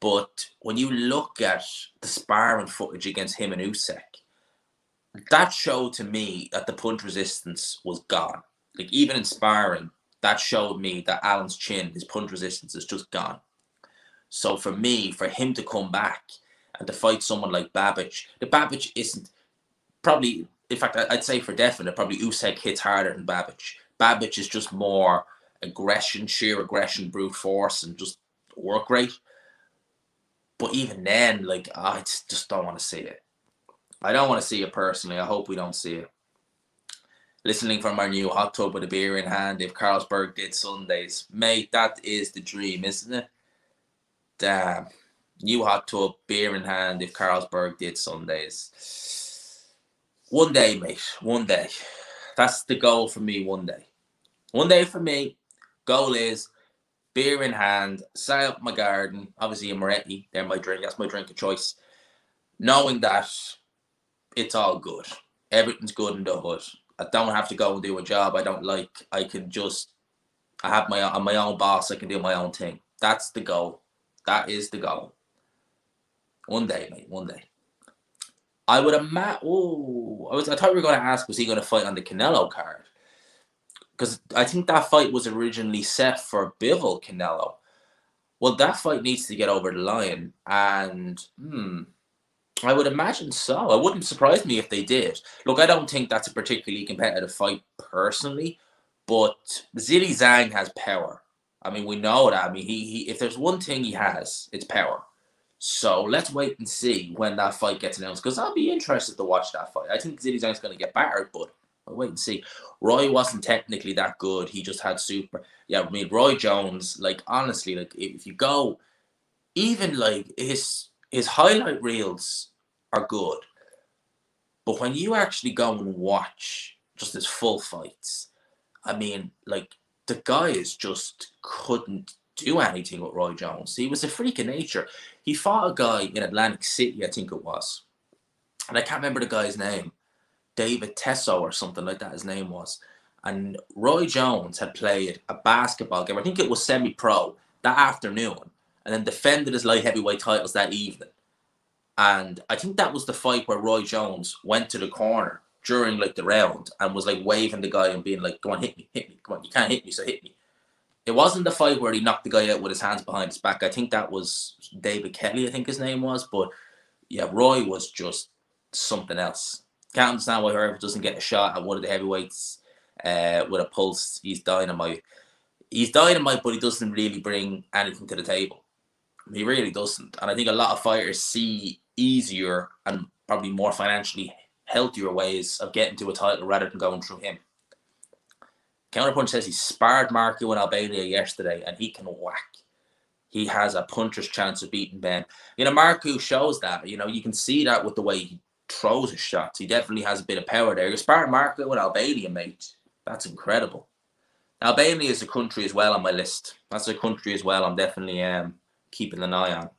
Speaker 1: But when you look at the sparring footage against him and Usyk, that showed to me that the punch resistance was gone. Like even in sparring, that showed me that Allen's chin, his punch resistance is just gone. So for me, for him to come back and to fight someone like Babic, the Babic isn't probably, in fact, I'd say for definite, probably Usyk hits harder than Babic. Babic is just more aggression, sheer aggression, brute force, and just work rate. But even then, like ah, I just don't want to see it. I don't want to see it personally. I hope we don't see it. Listening from our new hot tub with a beer in hand, if Carlsberg did Sundays, mate, that is the dream, isn't it? Damn. New hot tub, beer in hand, if Carlsberg did Sundays. One day, mate. One day. That's the goal for me. One day. One day for me. Goal is beer in hand, set up my garden, obviously a Moretti, they're my drink, that's my drink of choice. Knowing that it's all good. Everything's good in the hood. I don't have to go and do a job I don't like. I can just I have my I'm my own boss, I can do my own thing. That's the goal. That is the goal. One day, mate, one day. I would imagine. Oh, I was. I thought we were going to ask, was he going to fight on the Canelo card? because I think that fight was originally set for Bivol Canelo. Well, that fight needs to get over the line, and hmm, I would imagine so. It wouldn't surprise me if they did. Look, I don't think that's a particularly competitive fight personally, but Zhilei Zhang has power. I mean, we know that. I mean, he, he if there's one thing he has, it's power. So let's wait and see when that fight gets announced because I'll be interested to watch that fight. I think Zhang's going to get battered, but I'll wait and see. Roy wasn't technically that good. He just had super. Yeah, I mean Roy Jones. Like honestly, like if you go, even like his his highlight reels are good, but when you actually go and watch just his full fights, I mean, like the guys just couldn't do anything with Roy Jones. He was a freak of nature. He fought a guy in Atlantic City, I think it was, and I can't remember the guy's name David Tesso or something like that, his name was. And Roy Jones had played a basketball game, I think it was semi pro, that afternoon, and then defended his light heavyweight titles that evening. And I think that was the fight where Roy Jones went to the corner during like the round and was like waving the guy and being like, Go on, hit me, hit me, come on, you can't hit me, so hit me. It wasn't the fight where he knocked the guy out with his hands behind his back. I think that was David Kelly, I think his name was. But yeah, Roy was just something else. Can't understand why Herbert doesn't get a shot at one of the heavyweights uh, with a pulse. He's dynamite. He's dynamite, but he doesn't really bring anything to the table. He really doesn't. And I think a lot of fighters see easier and probably more financially healthier ways of getting to a title rather than going through him. Counterpunch says he sparred Marku in Albania yesterday and he can whack. He has a puncher's chance of beating Benn. You know, Marku shows that. You know, you can see that with the way he throws his shots. He definitely has a bit of power there. You're sparring Marku with Albania, mate. That's incredible. Albania is a country as well on my list. That's a country as well I'm definitely um, keeping an eye on.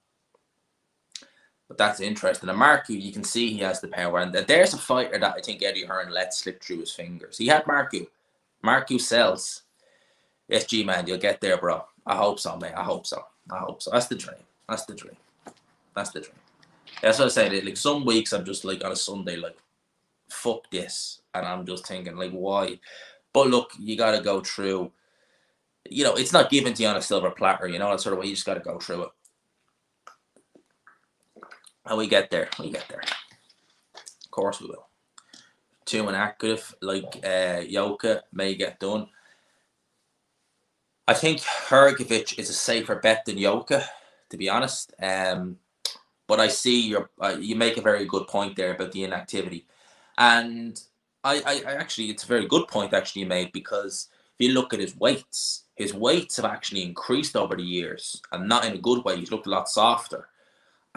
Speaker 1: But that's interesting. And Marku, you can see he has the power. And there's a fighter that I think Eddie Hearn let slip through his fingers. He had Marku. Marku sells. Yes, G man, you'll get there, bro. I hope so, mate. I hope so. I hope so. That's the dream. That's the dream. That's the dream. That's what I said. Like some weeks I'm just like on a Sunday, like, fuck this. And I'm just thinking, like, why? But look, you gotta go through. You know, it's not given to you on a silver platter, you know, that sort of way. You just gotta go through it. And we get there. We get there. Of course we will. Too inactive, like uh, Yoka may get done. I think Hrgovic is a safer bet than Yoka, to be honest. Um, but I see your uh, you make a very good point there about the inactivity, and I, I, I actually it's a very good point actually you made because if you look at his weights, his weights have actually increased over the years, and not in a good way. He's looked a lot softer,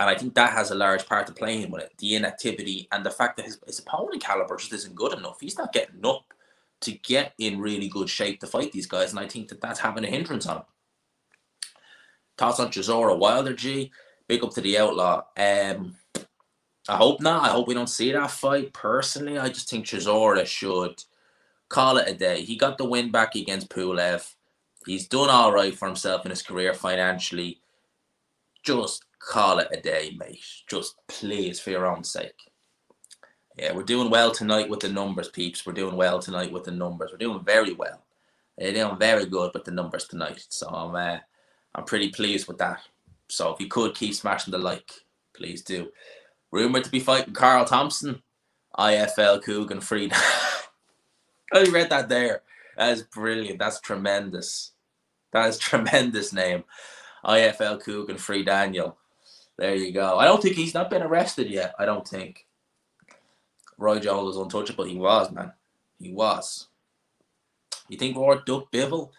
Speaker 1: and I think that has a large part to play in with it. The inactivity and the fact that his, his opponent caliber just isn't good enough. He's not getting up to get in really good shape to fight these guys, and I think that that's having a hindrance on him. Thoughts on Chisora Wilder G? Big up to the outlaw. Um, I hope not. I hope we don't see that fight. Personally, I just think Chisora should call it a day. He got the win back against Pulev. He's done all right for himself in his career financially. Just call it a day, mate. Just please, for your own sake. Yeah, we're doing well tonight with the numbers, peeps. We're doing well tonight with the numbers. We're doing very well. They're doing very good with the numbers tonight. So I'm, uh, I'm pretty pleased with that. So if you could keep smashing the like, please do. Rumored to be fighting Carl Thompson, IFL Coogan Freed. I read that there. That is brilliant. That's tremendous. That is tremendous name. IFL Coogan Free Daniel. There you go. I don't think he's not been arrested yet. I don't think. Roy Jones was untouchable. He was, man. He was. You think Ward ducked Bivol?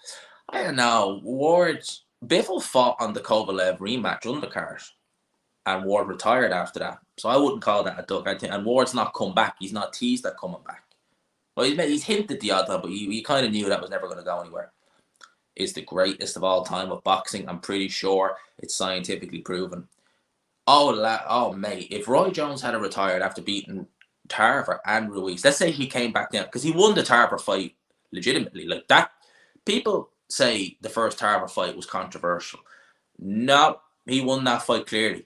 Speaker 1: I don't know. Ward Bivol fought on the Kovalev rematch undercard, and Ward retired after that. So I wouldn't call that a duck. I think, and Ward's not come back. He's not teased at coming back. Well, he's, he's hinted the odd time, but you, you kind of knew that was never going to go anywhere. Is the greatest of all time of boxing. I'm pretty sure it's scientifically proven. Oh, la- oh, mate! If Roy Jones had retired after beating Tarver and Ruiz. Let's say he came back down because he won the Tarver fight legitimately. Like that, people say the first Tarver fight was controversial. No, he won that fight clearly.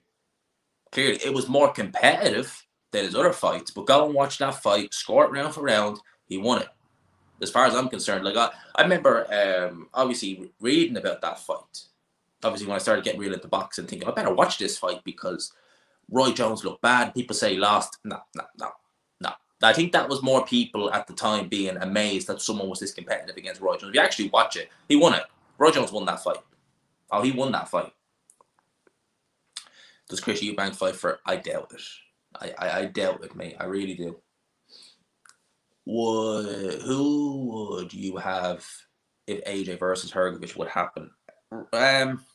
Speaker 1: Clearly, it was more competitive than his other fights. But go and watch that fight, score it round for round. He won it. As far as I'm concerned, like I, I remember, um, obviously reading about that fight. Obviously, when I started getting real into boxing, thinking I better watch this fight because Roy Jones looked bad. People say he lost. No, no, no. No. I think that was more people at the time being amazed that someone was this competitive against Roy Jones. If you actually watch it, he won it. Roy Jones won that fight. Oh, he won that fight. Does Chris Eubank fight for? I doubt it. I, I, I doubt it, mate. I really do. Would who would you have if AJ versus Hrgovic would happen? Um,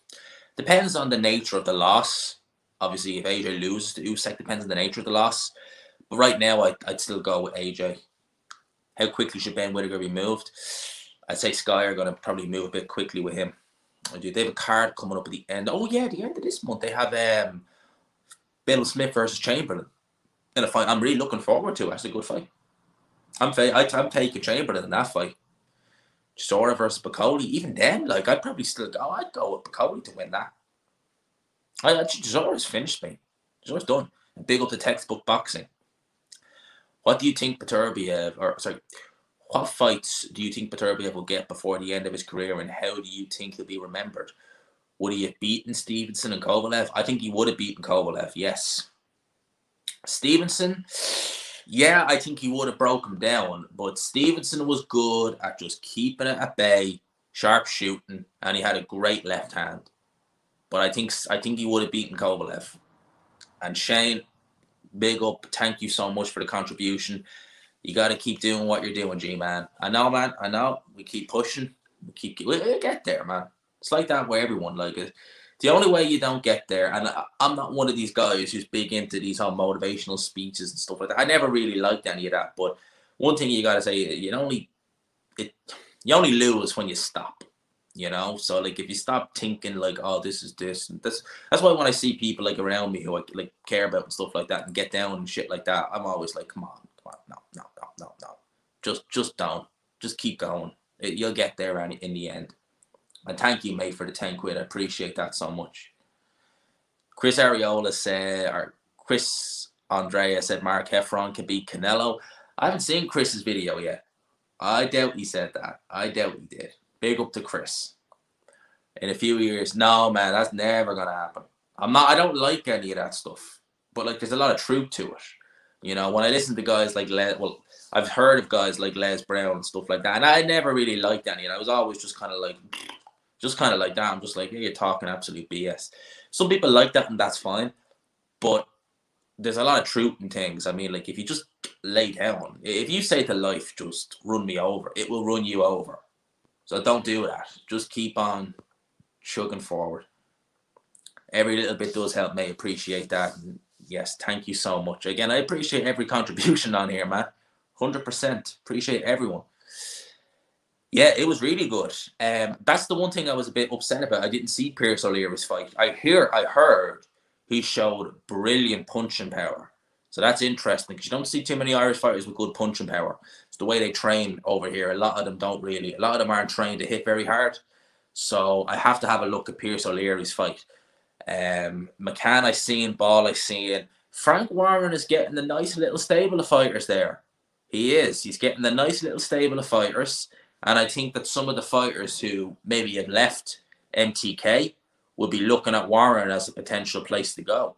Speaker 1: depends on the nature of the loss. Obviously, if AJ loses to Usyk, depends on the nature of the loss. But right now, I, would still go with AJ. How quickly should Ben Whittaker be moved? I'd say Sky are going to probably move a bit quickly with him. Do They have a card coming up at the end. Oh yeah, the end of this month they have um, Bill Smith versus Chamberlain in a fight. I'm really looking forward to. That's a good fight. I'm fa- I, I'm taking Chamberlain in that fight. Sora versus Bakole. Even then, like I'd probably still go. I'd go with Bakole to win that. I actually Zora's finished me. Zora's done. And big up the textbook boxing. What do you think Beterbiev, or sorry, what fights do you think Beterbiev will get before the end of his career, and how do you think he'll be remembered? Would he have beaten Stevenson and Kovalev? I think he would have beaten Kovalev, yes. Stevenson, yeah, I think he would have broken down, but Stevenson was good at just keeping it at bay, sharp shooting, and he had a great left hand. But I think I think he would have beaten Kovalev. And Shane, big up. Thank you so much for the contribution. You got to keep doing what you're doing, G man. I know, man. I know. We keep pushing. We keep we get there, man. It's like that with everyone. Like it. The only way you don't get there, and I'm not one of these guys who's big into these whole motivational speeches and stuff like that. I never really liked any of that. But one thing you got to say, you only it you only lose when you stop you know so like if you stop thinking like oh this is this and this that's why when i see people like around me who I like care about and stuff like that and get down and shit like that i'm always like come on come on no no no no no just just don't just keep going it, you'll get there in the end and thank you mate for the 10 quid i appreciate that so much chris ariola said or chris andrea said mark Heffron can beat canelo i haven't seen chris's video yet i doubt he said that i doubt he did Big up to Chris. In a few years, no man, that's never gonna happen. I'm not. I don't like any of that stuff. But like, there's a lot of truth to it. You know, when I listen to guys like Les, well, I've heard of guys like Les Brown and stuff like that, and I never really liked any. And I was always just kind of like, just kind of like that. I'm just like, hey, you're talking absolute BS. Some people like that, and that's fine. But there's a lot of truth in things. I mean, like if you just lay down, if you say to life, just run me over, it will run you over. So don't do that. Just keep on chugging forward. Every little bit does help me appreciate that. And yes, thank you so much. Again, I appreciate every contribution on here, man. 100%. Appreciate everyone. Yeah, it was really good. Um, that's the one thing I was a bit upset about. I didn't see Pierce O'Leary's fight. I hear, I heard he showed brilliant punching power. So that's interesting because you don't see too many Irish fighters with good punching power. It's the way they train over here. A lot of them don't really. A lot of them aren't trained to hit very hard. So I have to have a look at Pierce O'Leary's fight. Um, McCann I seen, Ball I seen. Frank Warren is getting the nice little stable of fighters there. He is. He's getting the nice little stable of fighters. And I think that some of the fighters who maybe have left MTK would be looking at Warren as a potential place to go.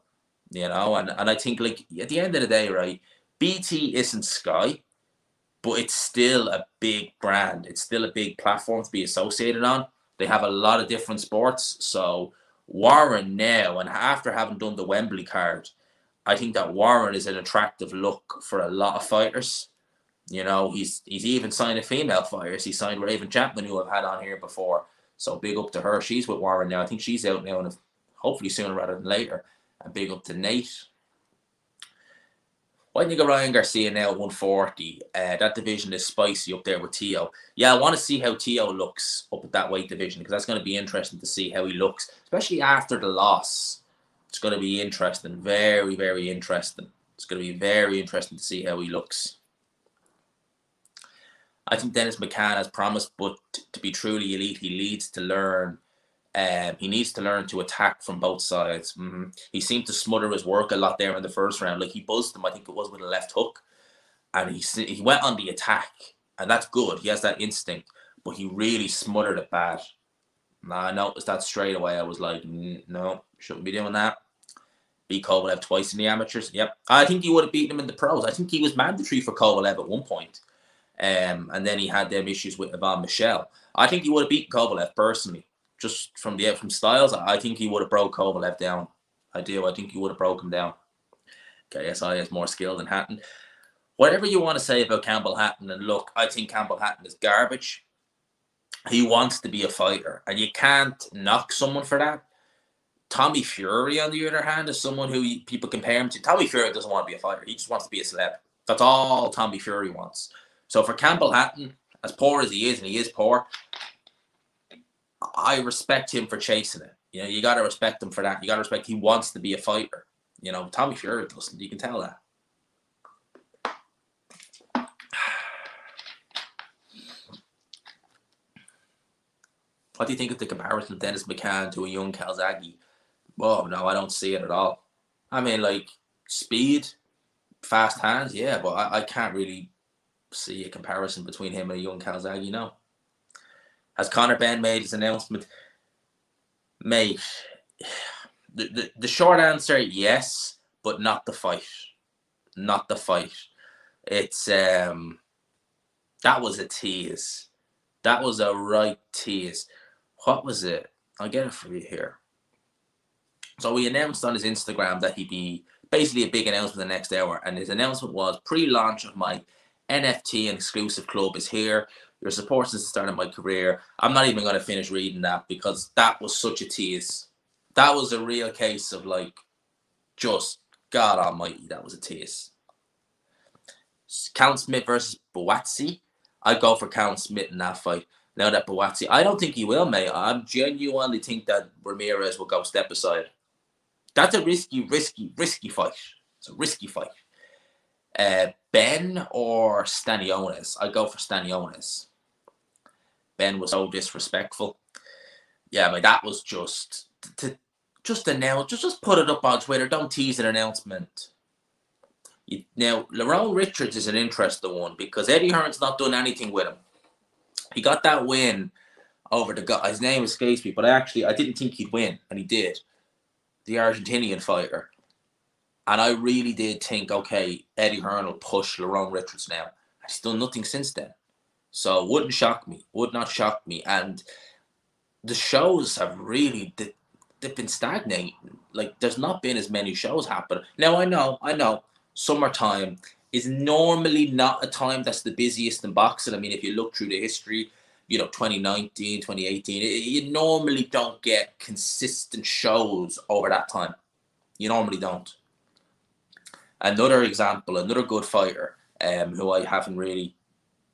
Speaker 1: You know, and, and I think like at the end of the day, right, BT isn't Sky, but it's still a big brand. It's still a big platform to be associated on. They have a lot of different sports. So Warren now, and after having done the Wembley card, I think that Warren is an attractive look for a lot of fighters. You know, he's he's even signed a female fighters. He signed Raven Chapman, who I've had on here before. So big up to her. She's with Warren now. I think she's out now, and hopefully sooner rather than later. And big up to Nate. Why didn't you go Ryan Garcia now at 140? Uh, that division is spicy up there with Tio. Yeah, I want to see how Tio looks up at that weight division because that's going to be interesting to see how he looks, especially after the loss. It's going to be interesting. Very, very interesting. It's going to be very interesting to see how he looks. I think Dennis McCann has promised, but to be truly elite, he needs to learn. Um, he needs to learn to attack from both sides. Mm-hmm. He seemed to smother his work a lot there in the first round. Like he buzzed him, I think it was with a left hook, and he he went on the attack, and that's good. He has that instinct, but he really smothered it bad. I noticed that straight away. I was like, no, shouldn't be doing that. Beat Kovalev twice in the amateurs. Yep, I think he would have beaten him in the pros. I think he was mandatory for Kovalev at one point. Um, and then he had them issues with Yvon Michel. I think he would have beaten Kovalev personally, just from the from styles. I think he would have broke Kovalev down. I do. I think he would have broke him down. Okay, KSI has more skill than Hatton. Whatever you want to say about Campbell Hatton, and look, I think Campbell Hatton is garbage. He wants to be a fighter, and you can't knock someone for that. Tommy Fury, on the other hand, is someone who people compare him to. Tommy Fury doesn't want to be a fighter. He just wants to be a celeb. That's all Tommy Fury wants. So for Campbell Hatton, as poor as he is, and he is poor, I respect him for chasing it. You know, you got to respect him for that. You got to respect he wants to be a fighter. You know, Tommy Fury doesn't. You can tell that. What do you think of the comparison of Dennis McCann to a young Calzaghe? Oh no, I don't see it at all. I mean, like speed, fast hands, yeah, but I, I can't really see a comparison between him and a young Calzaghe, you know. Has Conor Benn made his announcement? Mate, the, the, the short answer, yes, but not the fight. Not the fight. It's um that was a tease. That was a right tease. What was it? I'll get it for you here. So he announced on his Instagram that he'd be basically a big announcement the next hour, and his announcement was pre-launch of my NFT and exclusive club is here. Your support since the start of my career. I'm not even going to finish reading that because that was such a tease. That was a real case of like, just God Almighty, that was a tease. Callum Smith versus Buatsi. I go for Callum Smith in that fight. Now that Buatsi, I don't think he will, mate. I genuinely think that Ramirez will go step aside. That's a risky, risky, risky fight. It's a risky fight. Uh, Benn or Stanionis? I go for Stanionis. Benn was so disrespectful. Yeah, but that was just to just announce, just just put it up on Twitter. Don't tease an announcement. You, now, Lerone Richards is an interesting one because Eddie Hearn's not done anything with him. He got that win over the guy. His name escapes me, but I actually I didn't think he'd win, and he did. The Argentinian fighter. And I really did think, okay, Eddie Hearn will push Lerone Richards now. He's done nothing since then. So wouldn't shock me. Would not shock me. And the shows have really they've been stagnating. Like there's not been as many shows happening. Now I know, I know, summertime is normally not a time that's the busiest in boxing. I mean, if you look through the history, you know, 2019, 2018, it, you normally don't get consistent shows over that time. You normally don't. Another example, another good fighter, um, who I haven't really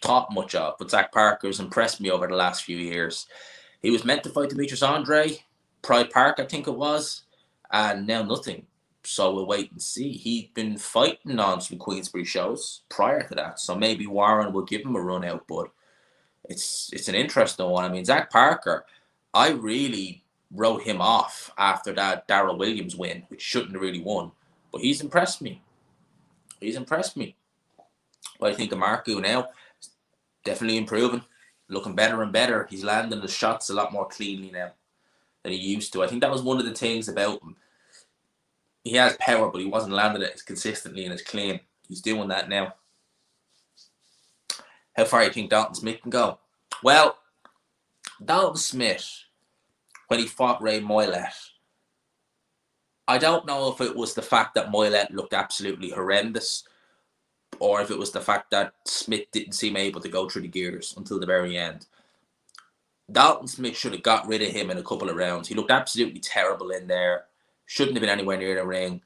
Speaker 1: thought much of, but Zach Parker's impressed me over the last few years. He was meant to fight Demetrius Andrade, Pride Park, I think it was, and now nothing. So we'll wait and see. He'd been fighting on some Queensberry shows prior to that, so maybe Warren will give him a run out. But it's it's an interesting one. I mean, Zach Parker, I really wrote him off after that Daryl Williams win, which shouldn't have really won, but he's impressed me. He's impressed me. What I think of Marku now, definitely improving, looking better and better. He's landing the shots a lot more cleanly now than he used to. I think that was one of the things about him. He has power, but he wasn't landing it as consistently and as clean. He's doing that now. How far do you think Dalton Smith can go? Well, Dalton Smith, when he fought Ray Moylette, I don't know if it was the fact that Moylette looked absolutely horrendous or if it was the fact that Smith didn't seem able to go through the gears until the very end. Dalton Smith should have got rid of him in a couple of rounds. He looked absolutely terrible in there. Shouldn't have been anywhere near the ring.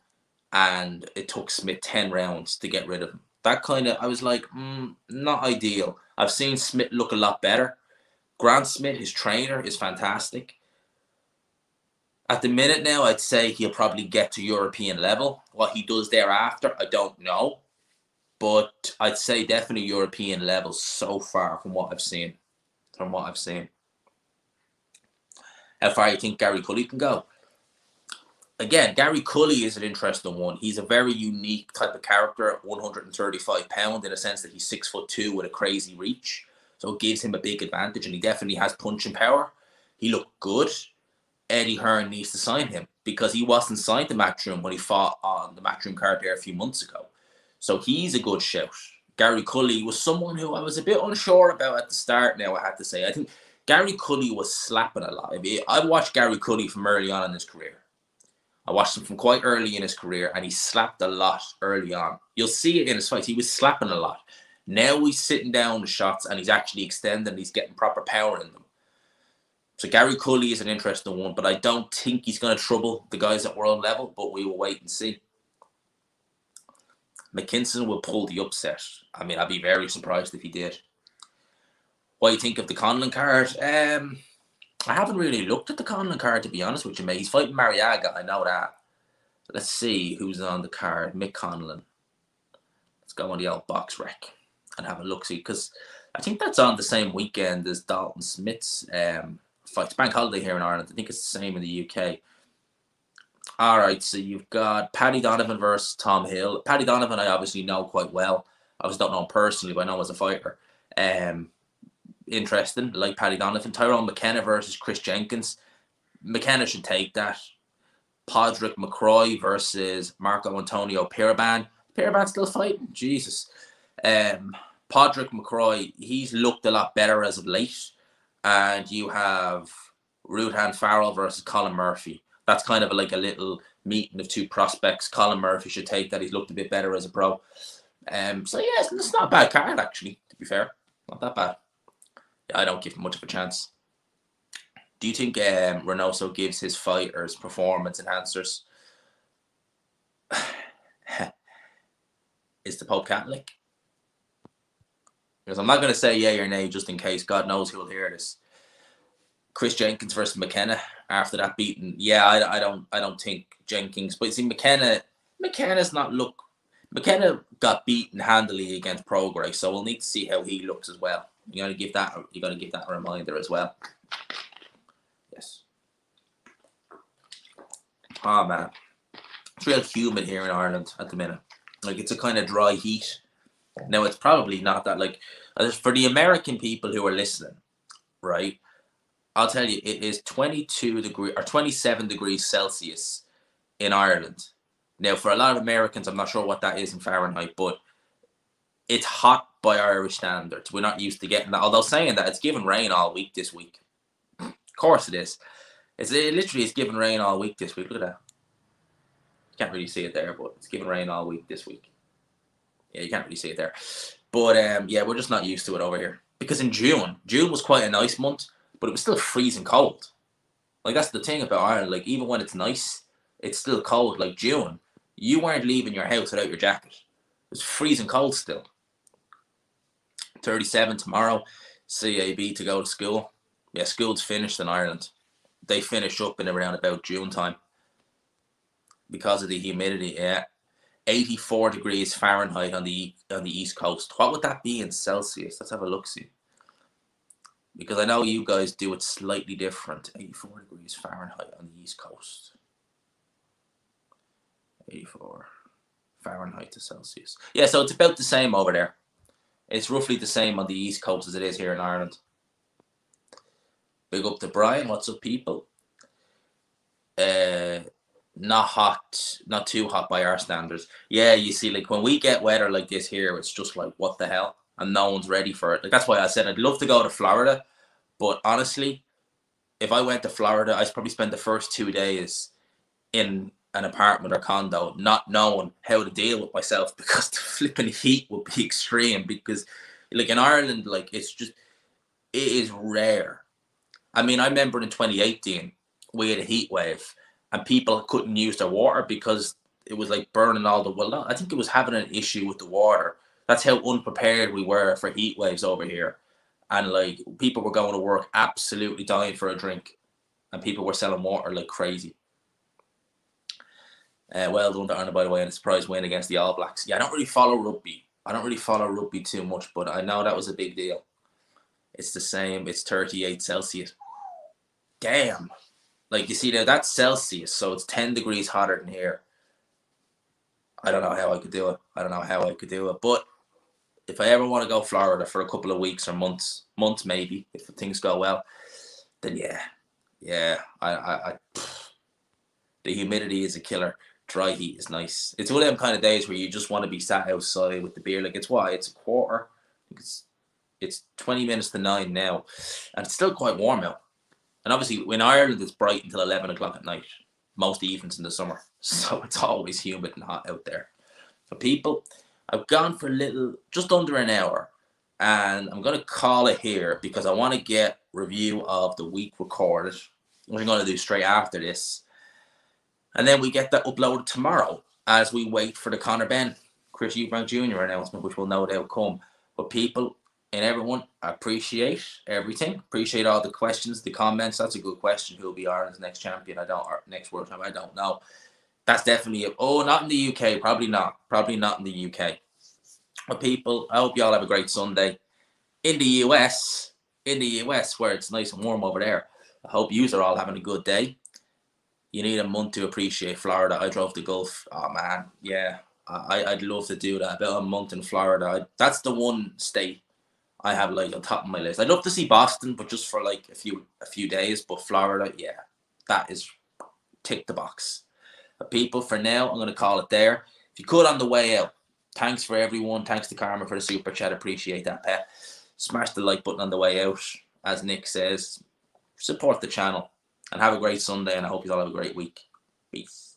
Speaker 1: And it took Smith 10 rounds to get rid of him. That kind of, I was like, mm, not ideal. I've seen Smith look a lot better. Grant Smith, his trainer, is fantastic. At the minute now, I'd say he'll probably get to European level. What he does thereafter, I don't know. But I'd say definitely European level so far from what I've seen. From what I've seen how far you think Gary Cully can go. Again, Gary Cully is an interesting one. He's a very unique type of character at 135 pound in a sense that he's six foot two with a crazy reach. So it gives him a big advantage, and he definitely has punching power. He looked good. Eddie Hearn needs to sign him because he wasn't signed to Matchroom when he fought on the Matchroom card there a few months ago. So he's a good shout. Gary Cully was someone who I was a bit unsure about at the start. Now I have to say, I think Gary Cully was slapping a lot. I, mean, I watched Gary Cully from early on in his career. I watched him from quite early in his career, and he slapped a lot early on. You'll see it in his fights. He was slapping a lot. Now he's sitting down the shots, and he's actually extending. He's getting proper power in them. So Gary Cully is an interesting one, but I don't think he's going to trouble the guys at world level. But we will wait and see. McKinson will pull the upset. I mean, I'd be very surprised if he did what do you think of the Conlan card. Um, I haven't really looked at the Conlan card to be honest with you, mate. He's fighting Marriaga, I know that. Let's see who's on the card. Mick Conlan. Let's go on the old BoxRec and have a look see because I think that's on the same weekend as Dalton Smith's um, fight. bank holiday here in Ireland. I think it's the same in the UK. All right, so you've got Paddy Donovan versus Tom Hill. Paddy Donovan, I obviously know quite well. I just don't know him personally, but I know him as a fighter. Um, interesting, like Paddy Donovan. Tyrone McKenna versus Chris Jenkins. McKenna should take that. Padraig McCrory versus Marco Antonio Periban. Periban still fighting. Jesus. Um, Padraig McCrory, he's looked a lot better as of late. And you have Ruhan Farrell versus Colin Murphy. That's kind of like a little meeting of two prospects. Colin Murphy should take that. He's looked a bit better as a pro. Um, so yeah, it's, it's not a bad card actually. To be fair, not that bad. I don't give him much of a chance. Do you think um, Reynoso gives his fighters performance enhancers? Is the Pope Catholic? Because I'm not going to say yay or nay just in case. God knows who'll hear this. Chris Jenkins versus McKenna after that beating. Yeah, I, I don't I don't think Jenkins, but see McKenna McKenna's not look McKenna got beaten handily against Prograis, so we'll need to see how he looks as well. You got to give that. You got to give that a reminder as well. Yes. Oh man, it's real humid here in Ireland at the minute. Like it's a kind of dry heat. Now it's probably not that like for the American people who are listening, right? I'll tell you, it is 22 degree or 27 degrees Celsius in Ireland Now, for a lot of Americans, I'm not sure what that is in Fahrenheit, but it's hot by Irish standards. We're not used to getting that. Although saying that, it's given rain all week this week. of course it is. It's it literally is giving rain all week this week. Look at that. You can't really see it there, but it's giving rain all week this week. Yeah, you can't really see it there. But um, yeah, we're just not used to it over here. Because in June, June was quite a nice month, but it was still freezing cold. Like that's the thing about Ireland. Like even when it's nice, it's still cold. Like June, you weren't leaving your house without your jacket. It was freezing cold still. 37 tomorrow, CAB to go to school. Yeah, school's finished in Ireland. They finish up in around about June time because of the humidity. Yeah, 84 degrees Fahrenheit on the on the east coast. What would that be in Celsius? Let's have a look see. Because I know you guys do it slightly different. 84 degrees Fahrenheit on the east coast. 84 Fahrenheit to Celsius. Yeah, so it's about the same over there. It's roughly the same on the east coast as it is here in Ireland. Big up to Brian. What's up, people? Uh, not hot, not too hot by our standards. Yeah, you see, like when we get weather like this here, it's just like what the hell, and no one's ready for it. Like that's why I said I'd love to go to Florida, but honestly, if I went to Florida, I'd probably spend the first two days in an apartment or condo, not knowing how to deal with myself because the flipping heat would be extreme. Because, like in Ireland, like it's just it is rare. I mean, I remember in 2018 we had a heat wave and people couldn't use their water because it was like burning all the well. I think it was having an issue with the water. That's how unprepared we were for heat waves over here, and like people were going to work absolutely dying for a drink, and people were selling water like crazy. Uh, well done to Ireland, by the way, and a surprise win against the All Blacks. Yeah, I don't really follow rugby. I don't really follow rugby too much, but I know that was a big deal. It's the same. It's 38 Celsius. Damn. Like you see there, that's Celsius, so it's 10 degrees hotter than here. I don't know how I could do it. I don't know how I could do it. But if I ever want to go Florida for a couple of weeks or months, months maybe, if things go well, then yeah, yeah, I, I, I the humidity is a killer. Dry heat is nice. It's one of them kind of days where you just want to be sat outside with the beer. Like it's why it's a quarter. It's it's 20 minutes to nine now, and it's still quite warm out. And obviously, in Ireland, it's bright until 11 o'clock at night, most evenings in the summer. So it's always humid and hot out there. For people, I've gone for a little, just under an hour. And I'm going to call it here because I want to get review of the week recorded. Which I'm going to do straight after this. And then we get that uploaded tomorrow as we wait for the Conor Benn, Chris Eubank Jr. announcement, which will no doubt come. But people, and everyone. I appreciate everything. Appreciate all the questions, the comments. That's a good question. Who'll be Ireland's next champion? I don't. Next world champion? I don't know. That's definitely. A, oh, not in the UK. Probably not. Probably not in the UK. But people, I hope you all have a great Sunday. In the US, in the US, where it's nice and warm over there. I hope you are all having a good day. You need a month to appreciate Florida. I drove the Gulf. Oh man, yeah, I I'd love to do that. About a month in Florida. That's the one state I have like on top of my list. I'd love to see Boston, but just for like a few a few days. But Florida, yeah, that is tick the box. But people, for now, I'm gonna call it there. If you could on the way out, thanks for everyone. Thanks to Karma for the super chat. Appreciate that, pet. Smash the like button on the way out, as Nick says. Support the channel and have a great Sunday. And I hope you all have a great week. Peace.